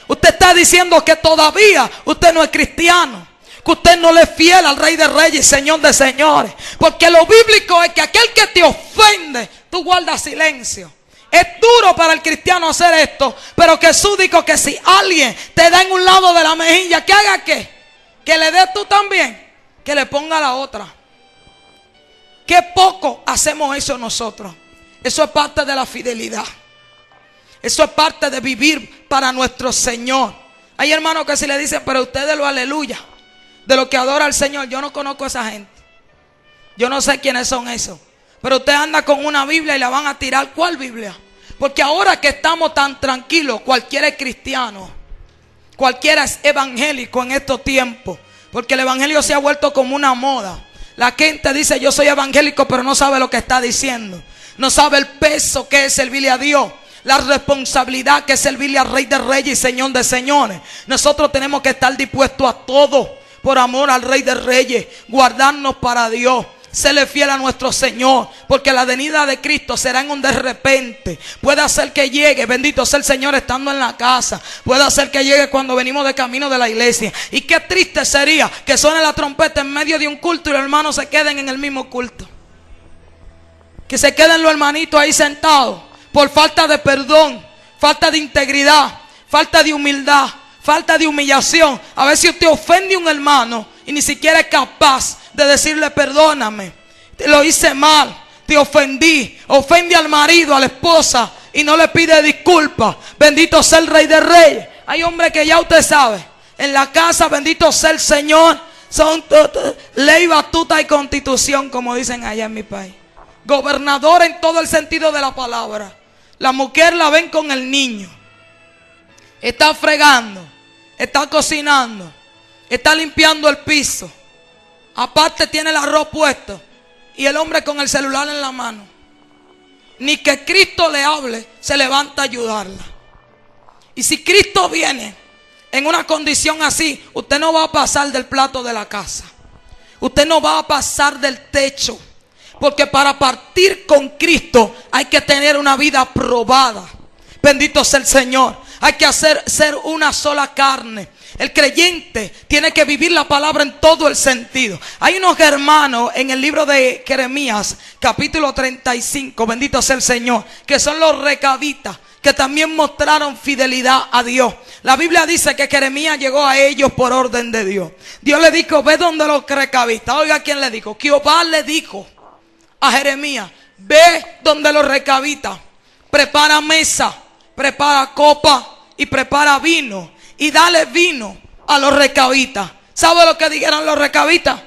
Usted está diciendo que todavía usted no es cristiano. Que usted no le es fiel al Rey de Reyes y Señor de Señores. Porque lo bíblico es que aquel que te ofende, tú guardas silencio. Es duro para el cristiano hacer esto. Pero Jesús dijo que si alguien te da en un lado de la mejilla, que haga qué? Que le dé tú también. Que le ponga la otra. Qué poco hacemos eso nosotros. Eso es parte de la fidelidad. Eso es parte de vivir para nuestro Señor. Hay hermanos que si le dicen, pero ustedes lo aleluya, de lo que adora al Señor, yo no conozco a esa gente. Yo no sé quiénes son esos. Pero usted anda con una Biblia y la van a tirar. ¿Cuál Biblia? Porque ahora que estamos tan tranquilos, cualquiera es cristiano. Cualquiera es evangélico en estos tiempos. Porque el evangelio se ha vuelto como una moda. La gente dice yo soy evangélico pero no sabe lo que está diciendo. No sabe el peso que es servirle a Dios. La responsabilidad que es servirle al Rey de Reyes y Señor de Señores. Nosotros tenemos que estar dispuestos a todo por amor al Rey de Reyes. Guardarnos para Dios. Serle fiel a nuestro Señor, porque la venida de Cristo será en un de repente. Puede hacer que llegue, bendito sea el Señor estando en la casa. Puede hacer que llegue cuando venimos de camino de la iglesia. Y qué triste sería que suene la trompeta en medio de un culto y los hermanos se queden en el mismo culto. Que se queden los hermanitos ahí sentados por falta de perdón, falta de integridad, falta de humildad, falta de humillación. A si usted ofende a un hermano y ni siquiera es capaz de decirle perdóname. Te lo hice mal, te ofendí. Ofende al marido, a la esposa y no le pide disculpas. Bendito sea el rey de reyes. Hay hombres que ya usted sabe. En la casa, bendito sea el Señor. Son ley, batuta y constitución, como dicen allá en mi país. Gobernador en todo el sentido de la palabra. La mujer la ven con el niño. Está fregando. Está cocinando. Está limpiando el piso. Aparte tiene el arroz puesto. Y el hombre con el celular en la mano. Ni que Cristo le hable, se levanta a ayudarla. Y si Cristo viene en una condición así, usted no va a pasar del plato de la casa. Usted no va a pasar del techo. Porque para partir con Cristo hay que tener una vida probada. Bendito sea el Señor. Hay que hacer ser una sola carne. El creyente tiene que vivir la palabra en todo el sentido. Hay unos hermanos en el libro de Jeremías, capítulo 35, bendito sea el Señor, que son los recabitas, que también mostraron fidelidad a Dios. La Biblia dice que Jeremías llegó a ellos por orden de Dios. Dios le dijo, ve donde los recabitas. Oiga, ¿quién le dijo? Jehová le dijo a Jeremías, ve donde los recabitas, prepara mesa, prepara copa y prepara vino y dale vino a los recabitas. ¿Sabe lo que dijeron los recabitas?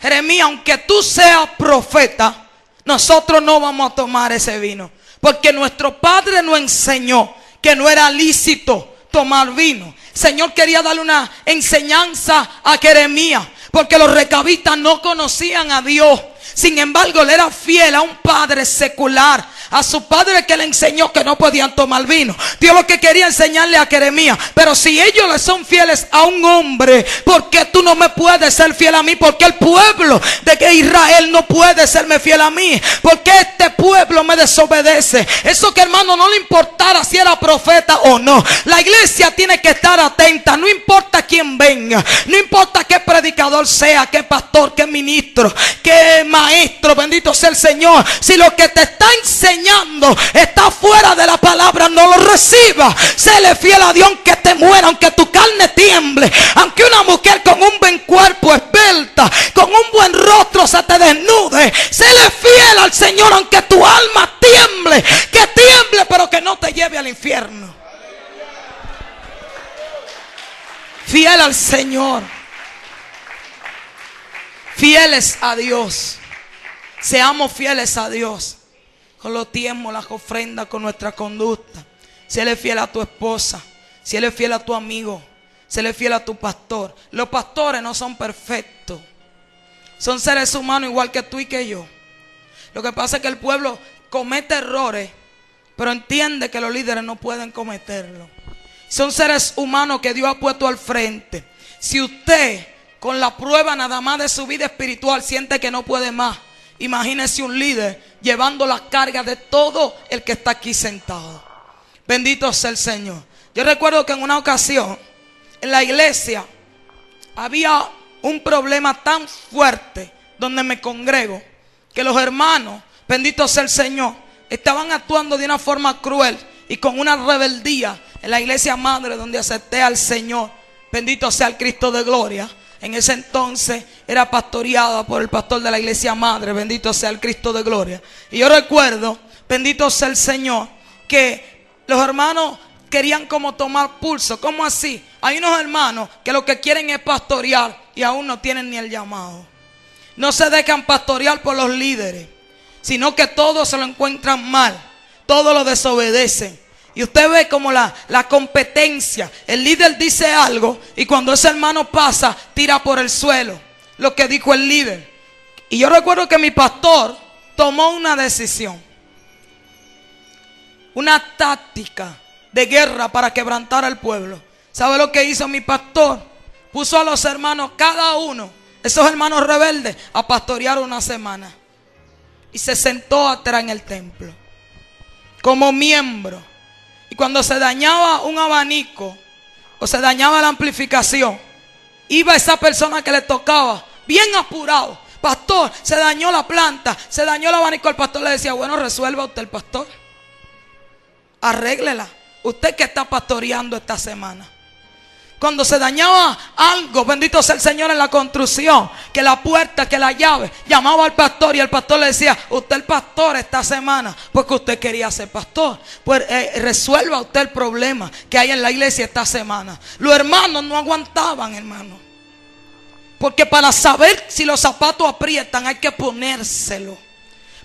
Jeremías, aunque tú seas profeta, nosotros no vamos a tomar ese vino. Porque nuestro padre nos enseñó que no era lícito tomar vino. Señor quería darle una enseñanza a Jeremías. Porque los recabitas no conocían a Dios. Sin embargo, él era fiel a un padre secular, a su padre que le enseñó que no podían tomar vino. Dios lo que quería enseñarle a Jeremías. Pero si ellos le son fieles a un hombre, ¿por qué tú no me puedes ser fiel a mí? Porque el pueblo de que Israel no puede serme fiel a mí. Porque este pueblo me desobedece. Eso que hermano no le importara si era profeta o no. La iglesia tiene que estar atenta. No importa quién venga. No importa qué predicador sea, qué pastor, qué ministro, qué maestro. Bendito sea el Señor. Si lo que te está enseñando está fuera de la palabra, no lo reciba. Séle fiel a Dios aunque te muera, aunque tu carne tiemble. Aunque una mujer con un buen cuerpo esbelta, con un buen rostro se te desnude. Séle fiel al Señor aunque tu alma tiemble. Que tiemble pero que no te lleve al infierno. Fiel al Señor. Fieles a Dios. Seamos fieles a Dios con los tiempos, las ofrendas, con nuestra conducta. Si Él es fiel a tu esposa, si Él es fiel a tu amigo, si Él es fiel a tu pastor. Los pastores no son perfectos. Son seres humanos igual que tú y que yo. Lo que pasa es que el pueblo comete errores, pero entiende que los líderes no pueden cometerlo. Son seres humanos que Dios ha puesto al frente. Si usted con la prueba nada más de su vida espiritual siente que no puede más, Imagínese un líder llevando la carga de todo el que está aquí sentado. Bendito sea el Señor. Yo recuerdo que en una ocasión en la iglesia había un problema tan fuerte donde me congrego que los hermanos, bendito sea el Señor, estaban actuando de una forma cruel y con una rebeldía en la iglesia madre donde acepté al Señor. Bendito sea el Cristo de gloria. En ese entonces era pastoreada por el pastor de la iglesia madre. Bendito sea el Cristo de gloria. Y yo recuerdo, bendito sea el Señor, que los hermanos querían como tomar pulso. ¿Cómo así? Hay unos hermanos que lo que quieren es pastorear y aún no tienen ni el llamado. No se dejan pastorear por los líderes, sino que todos se lo encuentran mal. Todos lo desobedecen. Y usted ve como la, la competencia. El líder dice algo y cuando ese hermano pasa, tira por el suelo lo que dijo el líder. Y yo recuerdo que mi pastor tomó una decisión. Una táctica de guerra para quebrantar al pueblo. ¿Sabe lo que hizo mi pastor? Puso a los hermanos, cada uno, esos hermanos rebeldes, a pastorear una semana. Y se sentó atrás en el templo. Como miembro. Cuando se dañaba un abanico o se dañaba la amplificación, iba esa persona que le tocaba, bien apurado. Pastor, se dañó la planta, se dañó el abanico. El pastor le decía, bueno, resuelva usted el pastor. Arréglela. Usted que está pastoreando esta semana. Cuando se dañaba algo, bendito sea el Señor en la construcción, que la puerta, que la llave, llamaba al pastor y el pastor le decía, usted el pastor esta semana, porque usted quería ser pastor. Pues eh, resuelva usted el problema que hay en la iglesia esta semana. Los hermanos no aguantaban, hermano. Porque para saber si los zapatos aprietan hay que ponérselo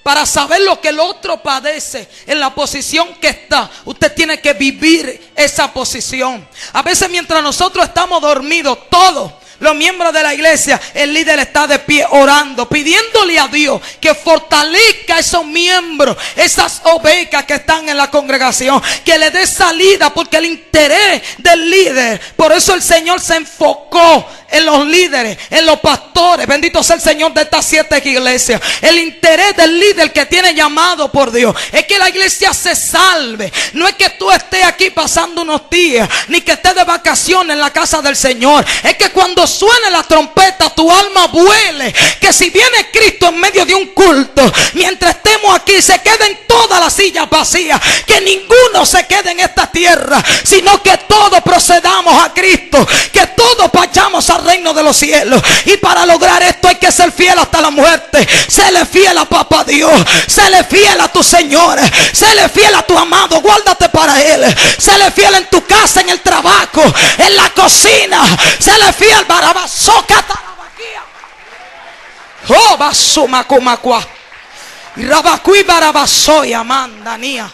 para saber lo que el otro padece en la posición que está. Usted tiene que vivir esa posición. A veces mientras nosotros estamos dormidos, todos los miembros de la iglesia, el líder está de pie orando, pidiéndole a Dios que fortalezca a esos miembros, esas ovejas que están en la congregación, que le dé salida, porque el interés del líder, por eso el Señor se enfocó en los líderes, en los pastores, bendito sea el Señor de estas siete iglesias. El interés del líder que tiene llamado por Dios es que la iglesia se salve. No es que tú estés aquí pasando unos días, ni que estés de vacaciones en la casa del Señor. Es que cuando suene la trompeta, tu alma vuele. Que si viene Cristo en medio de un culto, mientras estemos aquí, se queden todas las sillas vacías. Que ninguno se quede en esta tierra, sino que todos procedamos a Cristo. Que todos al reino de los cielos. Y para lograr esto hay que ser fiel hasta la muerte. Séle fiel a papá Dios. Séle fiel a tu Señor. Séle fiel a tu amado. Guárdate para Él. Séle fiel en tu casa, en el trabajo, en la cocina. Séle fiel para Barabasoca Tarabaquía. Oh, Basumacumacuá. Rabacui Barabasoya Mandanía.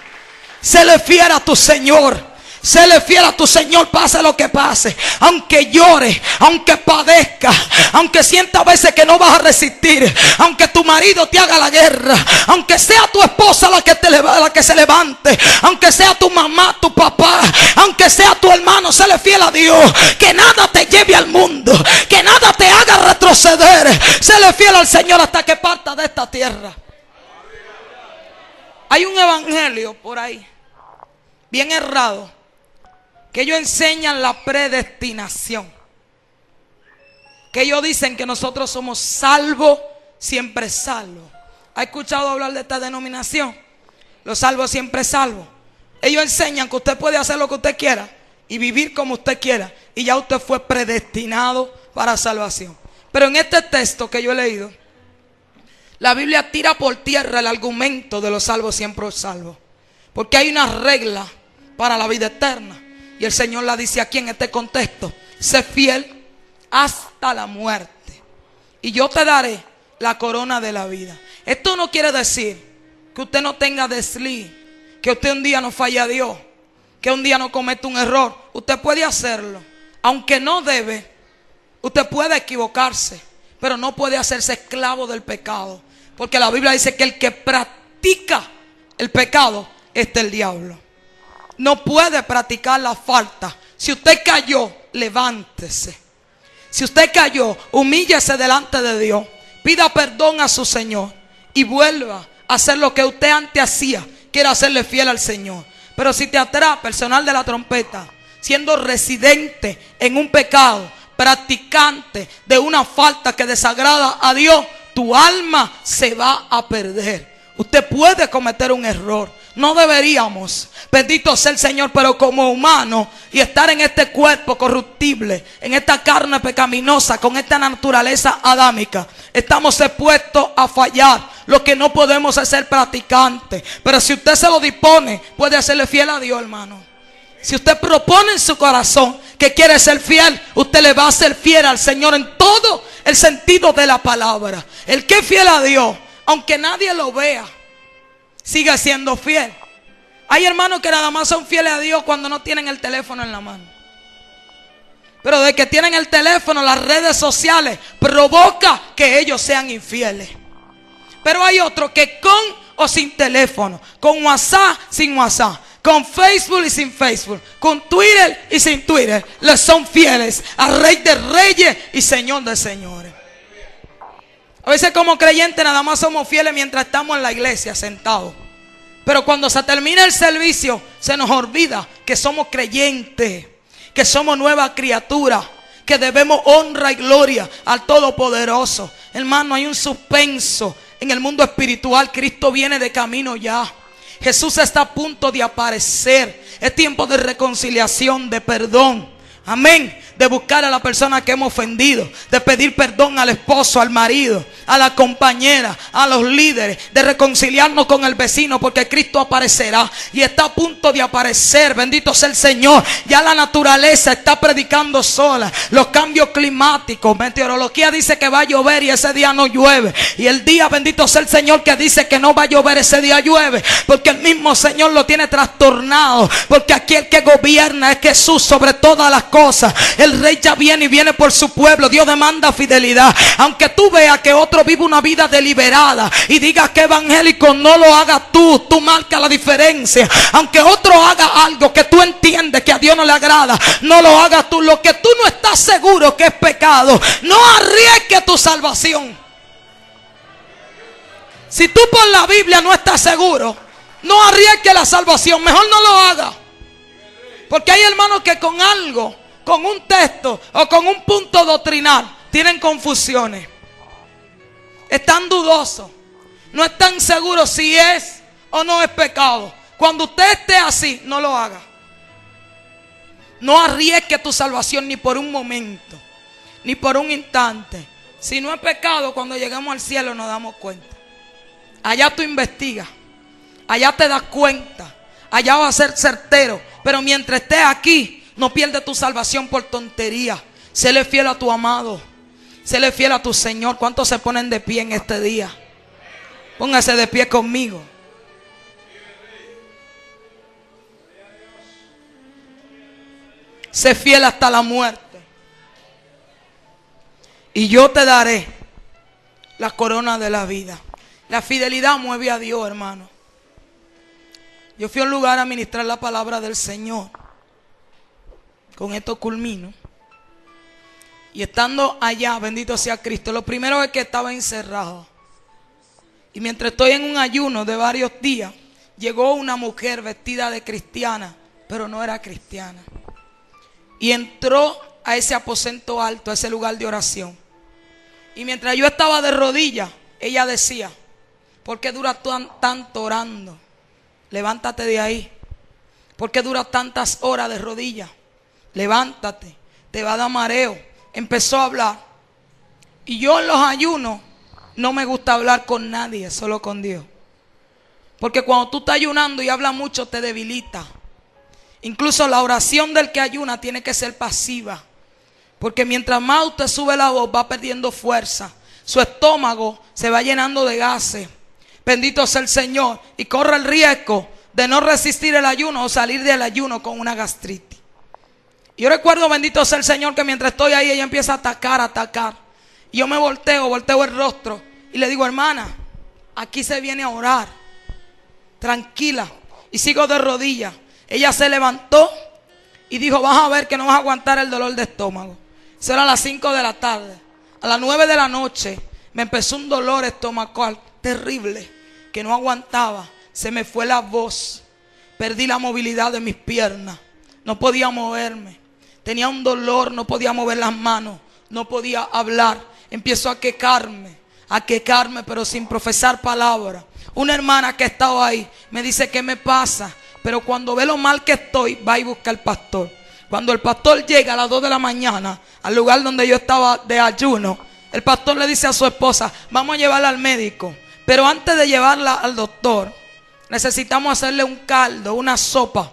Se le fiel a tu Señor. Se le fiel a tu Señor, pase lo que pase. Aunque llore, aunque padezca, aunque sienta a veces que no vas a resistir, aunque tu marido te haga la guerra, aunque sea tu esposa la que, te, la que se levante, aunque sea tu mamá, tu papá, aunque sea tu hermano, se le fiel a Dios. Que nada te lleve al mundo, que nada te haga retroceder. Se le fiel al Señor hasta que parta de esta tierra. Hay un evangelio por ahí, bien errado que ellos enseñan la predestinación. Que ellos dicen que nosotros somos salvos, siempre salvos. ¿Ha escuchado hablar de esta denominación? Los salvos siempre salvos. Ellos enseñan que usted puede hacer lo que usted quiera y vivir como usted quiera. Y ya usted fue predestinado para salvación. Pero en este texto que yo he leído, la Biblia tira por tierra el argumento de los salvos siempre salvos. Porque hay una regla para la vida eterna. Y el Señor la dice aquí en este contexto, sé fiel hasta la muerte. Y yo te daré la corona de la vida. Esto no quiere decir que usted no tenga desliz, que usted un día no falle a Dios, que un día no cometa un error. Usted puede hacerlo, aunque no debe. Usted puede equivocarse, pero no puede hacerse esclavo del pecado. Porque la Biblia dice que el que practica el pecado es el diablo no puede practicar la falta. Si usted cayó, levántese. Si usted cayó, humíllese delante de Dios. Pida perdón a su Señor y vuelva a hacer lo que usted antes hacía, que era hacerle fiel al Señor. Pero si te atrapa, personal de la trompeta, siendo residente en un pecado, practicante de una falta que desagrada a Dios, tu alma se va a perder. Usted puede cometer un error. No deberíamos, bendito sea el Señor, pero como humano y estar en este cuerpo corruptible, en esta carne pecaminosa, con esta naturaleza adámica, estamos expuestos a fallar. Lo que no podemos es ser practicantes. Pero si usted se lo dispone, puede hacerle fiel a Dios, hermano. Si usted propone en su corazón que quiere ser fiel, usted le va a ser fiel al Señor en todo el sentido de la palabra. El que es fiel a Dios, aunque nadie lo vea, sigue siendo fiel. Hay hermanos que nada más son fieles a Dios cuando no tienen el teléfono en la mano. Pero de que tienen el teléfono, las redes sociales, provoca que ellos sean infieles. Pero hay otros que con o sin teléfono, con WhatsApp, sin WhatsApp, con Facebook y sin Facebook, con Twitter y sin Twitter, les son fieles al Rey de Reyes y Señor de Señores. A veces como creyentes nada más somos fieles mientras estamos en la iglesia sentados. Pero cuando se termina el servicio, se nos olvida que somos creyentes, que somos nueva criatura, que debemos honra y gloria al Todopoderoso. Hermano, hay un suspenso en el mundo espiritual. Cristo viene de camino ya. Jesús está a punto de aparecer. Es tiempo de reconciliación, de perdón. Amén de buscar a la persona que hemos ofendido, de pedir perdón al esposo, al marido, a la compañera, a los líderes, de reconciliarnos con el vecino, porque Cristo aparecerá y está a punto de aparecer. Bendito sea el Señor. Ya la naturaleza está predicando sola. Los cambios climáticos, meteorología dice que va a llover y ese día no llueve. Y el día, bendito sea el Señor, que dice que no va a llover, ese día llueve, porque el mismo Señor lo tiene trastornado, porque aquí el que gobierna es Jesús sobre todas las cosas. El rey ya viene y viene por su pueblo. Dios demanda fidelidad. Aunque tú veas que otro vive una vida deliberada y digas que evangélico no lo hagas tú, tú marca la diferencia. Aunque otro haga algo que tú entiendes que a Dios no le agrada, no lo hagas tú. Lo que tú no estás seguro que es pecado, no arriesgue tu salvación. Si tú por la Biblia no estás seguro, no arriesgue la salvación. Mejor no lo haga. Porque hay hermanos que con algo con un texto o con un punto doctrinal, tienen confusiones. Están dudosos. No están seguros si es o no es pecado. Cuando usted esté así, no lo haga. No arriesgue tu salvación ni por un momento, ni por un instante. Si no es pecado, cuando lleguemos al cielo nos damos cuenta. Allá tú investigas, allá te das cuenta, allá va a ser certero. Pero mientras estés aquí, no pierdas tu salvación por tontería. Séle fiel a tu amado. Séle fiel a tu Señor. ¿Cuántos se ponen de pie en este día? Póngase de pie conmigo. Sé fiel hasta la muerte. Y yo te daré la corona de la vida. La fidelidad mueve a Dios, hermano. Yo fui a un lugar a ministrar la palabra del Señor. Con esto culmino. Y estando allá, bendito sea Cristo, lo primero es que estaba encerrado. Y mientras estoy en un ayuno de varios días, llegó una mujer vestida de cristiana, pero no era cristiana. Y entró a ese aposento alto, a ese lugar de oración. Y mientras yo estaba de rodillas, ella decía, ¿por qué duras tanto orando? Levántate de ahí. ¿Por qué duras tantas horas de rodillas? Levántate, te va a dar mareo. Empezó a hablar. Y yo en los ayunos no me gusta hablar con nadie, solo con Dios. Porque cuando tú estás ayunando y hablas mucho te debilita. Incluso la oración del que ayuna tiene que ser pasiva. Porque mientras más usted sube la voz va perdiendo fuerza. Su estómago se va llenando de gases. Bendito sea el Señor. Y corre el riesgo de no resistir el ayuno o salir del ayuno con una gastritis. Yo recuerdo, bendito sea el Señor, que mientras estoy ahí, ella empieza a atacar, a atacar. Y yo me volteo, volteo el rostro y le digo, hermana, aquí se viene a orar. Tranquila. Y sigo de rodillas. Ella se levantó y dijo, vas a ver que no vas a aguantar el dolor de estómago. Eso era a las 5 de la tarde. A las 9 de la noche me empezó un dolor estomacal terrible que no aguantaba. Se me fue la voz. Perdí la movilidad de mis piernas. no podía moverme. Tenía un dolor, no podía mover las manos, no podía hablar. Empiezo a quejarme, a quejarme, pero sin profesar palabra. Una hermana que estaba ahí me dice, ¿qué me pasa? Pero cuando ve lo mal que estoy, va y busca al pastor. Cuando el pastor llega a las 2 de la mañana al lugar donde yo estaba de ayuno, el pastor le dice a su esposa, vamos a llevarla al médico. Pero antes de llevarla al doctor, necesitamos hacerle un caldo, una sopa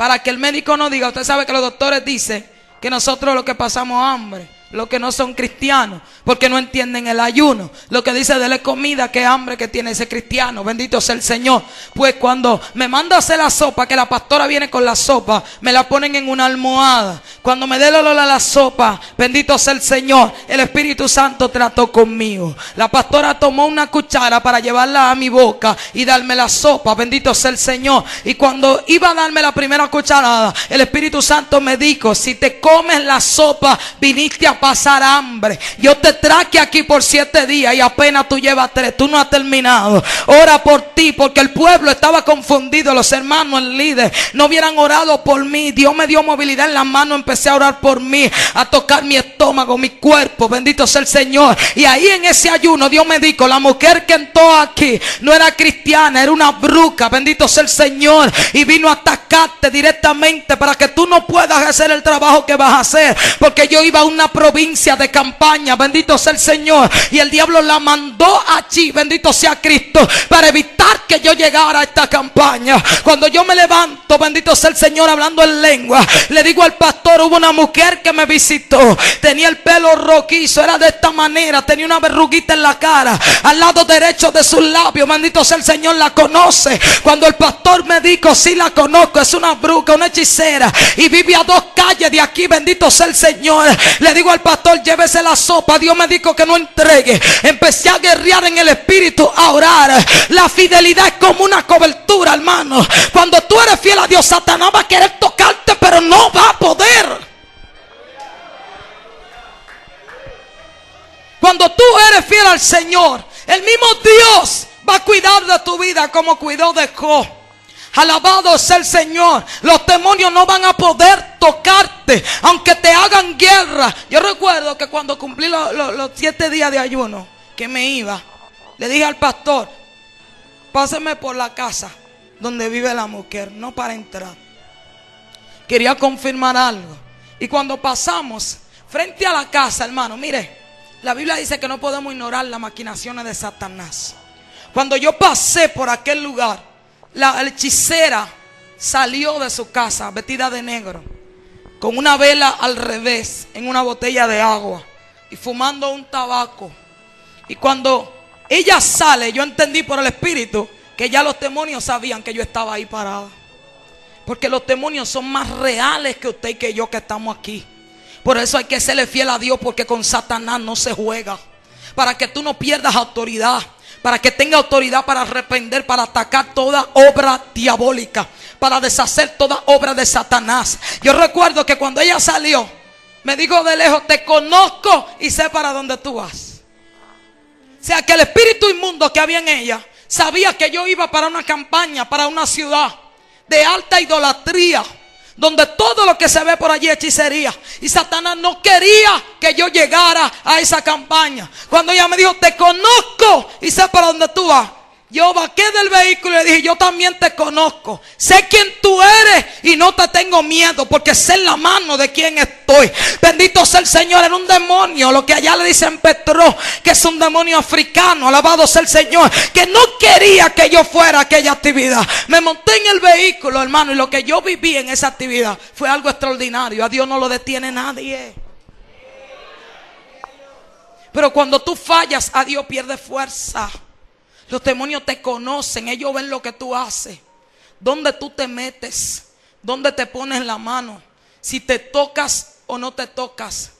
para que el médico no diga, usted sabe que los doctores dicen que nosotros lo que pasamos hambre los que no son cristianos, porque no entienden el ayuno. Lo que dice, dele comida, qué hambre que tiene ese cristiano. Bendito sea el Señor. Pues cuando me manda a hacer la sopa, que la pastora viene con la sopa, me la ponen en una almohada. Cuando me dé el olor la sopa, bendito sea el Señor, el Espíritu Santo trató conmigo. La pastora tomó una cuchara para llevarla a mi boca y darme la sopa. Bendito sea el Señor. Y cuando iba a darme la primera cucharada, el Espíritu Santo me dijo, si te comes la sopa, viniste a pasar hambre. Yo te traje aquí por siete días y apenas tú llevas tres. Tú no has terminado. Ora por ti porque el pueblo estaba confundido. Los hermanos, el líder, no hubieran orado por mí. Dios me dio movilidad en la mano. Empecé a orar por mí, a tocar mi estómago, mi cuerpo. Bendito sea el Señor. Y ahí en ese ayuno Dios me dijo, la mujer que entró aquí no era cristiana, era una bruca. Bendito sea el Señor. Y vino a atacarte directamente para que tú no puedas hacer el trabajo que vas a hacer. Porque yo iba a una provincia de campaña, bendito sea el Señor. Y el diablo la mandó allí, bendito sea Cristo, para evitar que yo llegara a esta campaña. Cuando yo me levanto, bendito sea el Señor, hablando en lengua, le digo al pastor, hubo una mujer que me visitó, tenía el pelo roquizo, era de esta manera, tenía una verruguita en la cara, al lado derecho de sus labios, bendito sea el Señor, la conoce. Cuando el pastor me dijo, sí la conozco, es una bruja, una hechicera, y vive a dos calles de aquí, bendito sea el Señor, le digo al pastor, llévese la sopa. Dios me dijo que no entregue. Empecé a guerrear en el espíritu, a orar. La fidelidad es como una cobertura, hermano. Cuando tú eres fiel a Dios, Satanás va a querer tocarte, pero no va a poder. Cuando tú eres fiel al Señor, el mismo Dios va a cuidar de tu vida como cuidó de Job. Alabado sea el Señor. Los demonios no van a poder tocarte, aunque te hagan guerra. Yo recuerdo que cuando cumplí los, siete días de ayuno, que me iba, le dije al pastor, páseme por la casa donde vive la mujer, no para entrar. Quería confirmar algo. Y cuando pasamos frente a la casa, hermano, mire, la Biblia dice que no podemos ignorar las maquinaciones de Satanás. Cuando yo pasé por aquel lugar, la hechicera salió de su casa vestida de negro, con una vela al revés, en una botella de agua y fumando un tabaco. Y cuando ella sale, yo entendí por el Espíritu que ya los demonios sabían que yo estaba ahí parada. Porque los demonios son más reales que usted y que yo que estamos aquí. Por eso hay que serle fiel a Dios porque con Satanás no se juega. Para que tú no pierdas autoridad para que tenga autoridad para arrepender, para atacar toda obra diabólica, para deshacer toda obra de Satanás. Yo recuerdo que cuando ella salió, me dijo de lejos, te conozco y sé para dónde tú vas. O sea que el espíritu inmundo que había en ella sabía que yo iba para una campaña, para una ciudad de alta idolatría donde todo lo que se ve por allí es hechicería. Y Satanás no quería que yo llegara a esa campaña. Cuando ella me dijo, te conozco y sé para dónde tú vas. Yo bajé del vehículo y le dije, yo también te conozco. Sé quién tú eres y no te tengo miedo porque sé en la mano de quién estoy. Bendito sea el Señor, era un demonio. Lo que allá le dicen Petro, que es un demonio africano. Alabado sea el Señor, que no quería que yo fuera a aquella actividad. Me monté en el vehículo, hermano, y lo que yo viví en esa actividad fue algo extraordinario. A Dios no lo detiene nadie. Pero cuando tú fallas, a Dios pierde fuerza. Los demonios te conocen, ellos ven lo que tú haces, dónde tú te metes, dónde te pones la mano, si te tocas o no te tocas.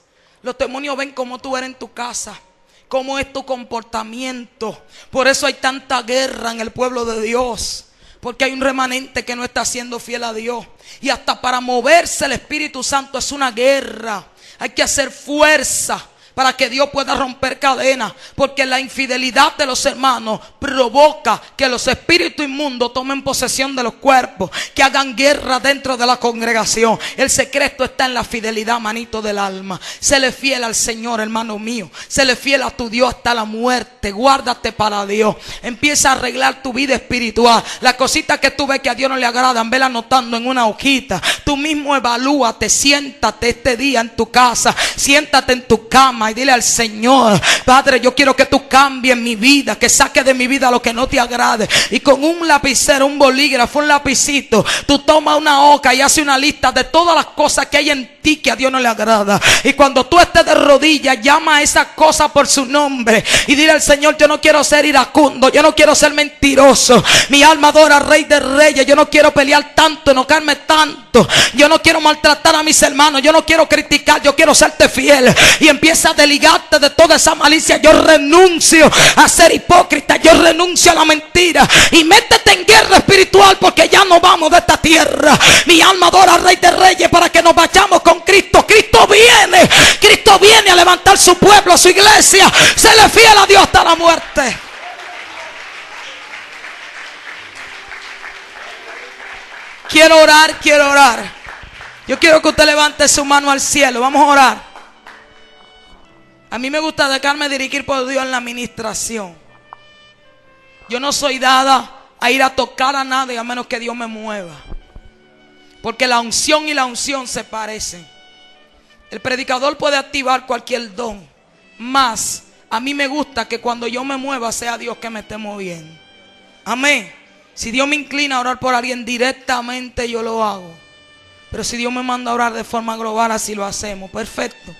Los demonios ven cómo tú eres en tu casa, cómo es tu comportamiento. Por eso hay tanta guerra en el pueblo de Dios. Porque hay un remanente que no está siendo fiel a Dios. Y hasta para moverse el Espíritu Santo es una guerra. Hay que hacer fuerza para que Dios pueda romper cadenas, porque la infidelidad de los hermanos provoca que los espíritus inmundos tomen posesión de los cuerpos, que hagan guerra dentro de la congregación. El secreto está en la fidelidad, manito del alma. Se le fiel al Señor, hermano mío. Se le fiel a tu Dios hasta la muerte. Guárdate para Dios. Empieza a arreglar tu vida espiritual. Las cositas que tú ves que a Dios no le agradan, vela anotando en una hojita. Tú mismo evalúate, siéntate este día en tu casa, siéntate en tu cama y dile al Señor, Padre, yo quiero que tú cambies mi vida, que saque de mi vida lo que no te agrade. Y con un lapicero, un bolígrafo, un lapicito, tú tomas una hoja y haces una lista de todas las cosas que hay en ti que a Dios no le agrada. Y cuando tú estés de rodillas, llama a esa cosa por su nombre y dile al Señor, yo no quiero ser iracundo, yo no quiero ser mentiroso. Mi alma adora Rey de Reyes, yo no quiero pelear tanto, enojarme tanto. Yo no quiero maltratar a mis hermanos, yo no quiero criticar, yo quiero serte fiel. Y empieza a desligarte de toda esa malicia. Yo renuncio a ser hipócrita, yo renuncio a la mentira. Y métete en guerra espiritual porque ya no vamos de esta tierra. Mi alma adora al Rey de Reyes para que nos vayamos con Cristo. Cristo viene, Cristo viene a levantar su pueblo, su iglesia. Se le fiel a Dios hasta la muerte. Quiero orar, quiero orar. Yo quiero que usted levante su mano al cielo. Vamos a orar. A mí me gusta dejarme dirigir por Dios en la administración. Yo no soy dada a ir a tocar a nadie a menos que Dios me mueva. Porque la unción y la unción se parecen. El predicador puede activar cualquier don. Más, a mí me gusta que cuando yo me mueva sea Dios que me esté moviendo. Amén. Si Dios me inclina a orar por alguien directamente, yo lo hago. Pero si Dios me manda a orar de forma global, así lo hacemos. Perfecto.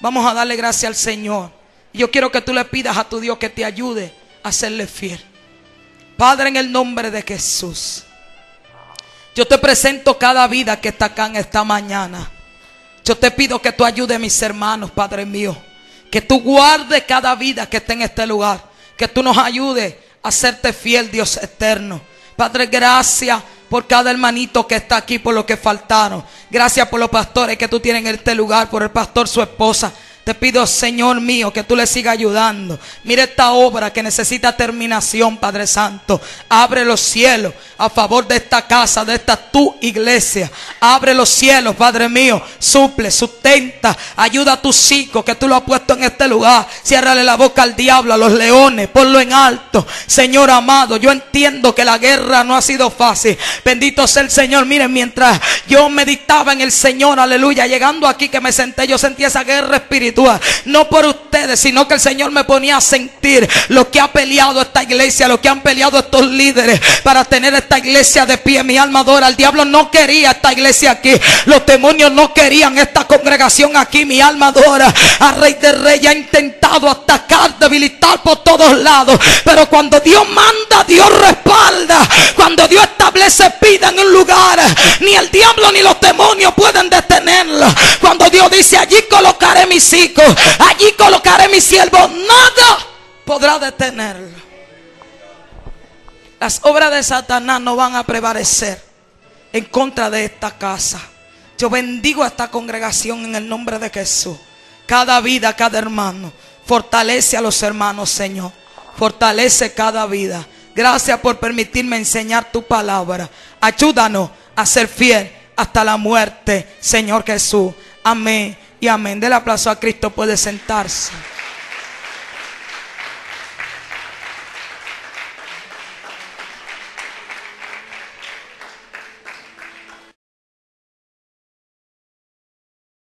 Vamos a darle gracias al Señor. Yo quiero que tú le pidas a tu Dios que te ayude a serle fiel. Padre, en el nombre de Jesús. Yo te presento cada vida que está acá en esta mañana. Yo te pido que tú ayudes a mis hermanos, Padre mío. Que tú guardes cada vida que esté en este lugar. Que tú nos ayudes a serte fiel, Dios eterno. Padre, gracias por cada hermanito que está aquí, por lo que faltaron. Gracias por los pastores que tú tienes en este lugar, por el pastor, su esposa. Te pido, Señor mío, que tú le sigas ayudando. Mira esta obra que necesita terminación, Padre Santo. Abre los cielos a favor de esta casa, de esta tu iglesia. Abre los cielos, Padre mío. Suple, sustenta. Ayuda a tus hijos que tú lo has puesto en este lugar. Ciérrale la boca al diablo, a los leones. Ponlo en alto. Señor amado, yo entiendo que la guerra no ha sido fácil. Bendito sea el Señor. Miren, mientras yo meditaba en el Señor, aleluya. Llegando aquí que me senté, yo sentí esa guerra espiritual no por ustedes, sino que el Señor me ponía a sentir lo que ha peleado esta iglesia, lo que han peleado estos líderes para tener esta iglesia de pie. Mi alma adora. El diablo no quería esta iglesia aquí. Los demonios no querían esta congregación aquí. Mi alma adora. A Rey de Rey ha intentado atacar, debilitar por todos lados. Pero cuando Dios manda, Dios respalda. Cuando Dios establece vida en un lugar, ni el diablo ni los demonios pueden detenerla. Cuando Dios dice, allí colocaré mis hijos allí colocaré mi siervo, nada podrá detenerlo. Las obras de Satanás no van a prevalecer en contra de esta casa. Yo bendigo a esta congregación en el nombre de Jesús. Cada vida, cada hermano. Fortalece a los hermanos, Señor. Fortalece cada vida. Gracias por permitirme enseñar tu palabra. Ayúdanos a ser fiel hasta la muerte, Señor Jesús. Amén y amén. Del aplauso a Cristo puede sentarse.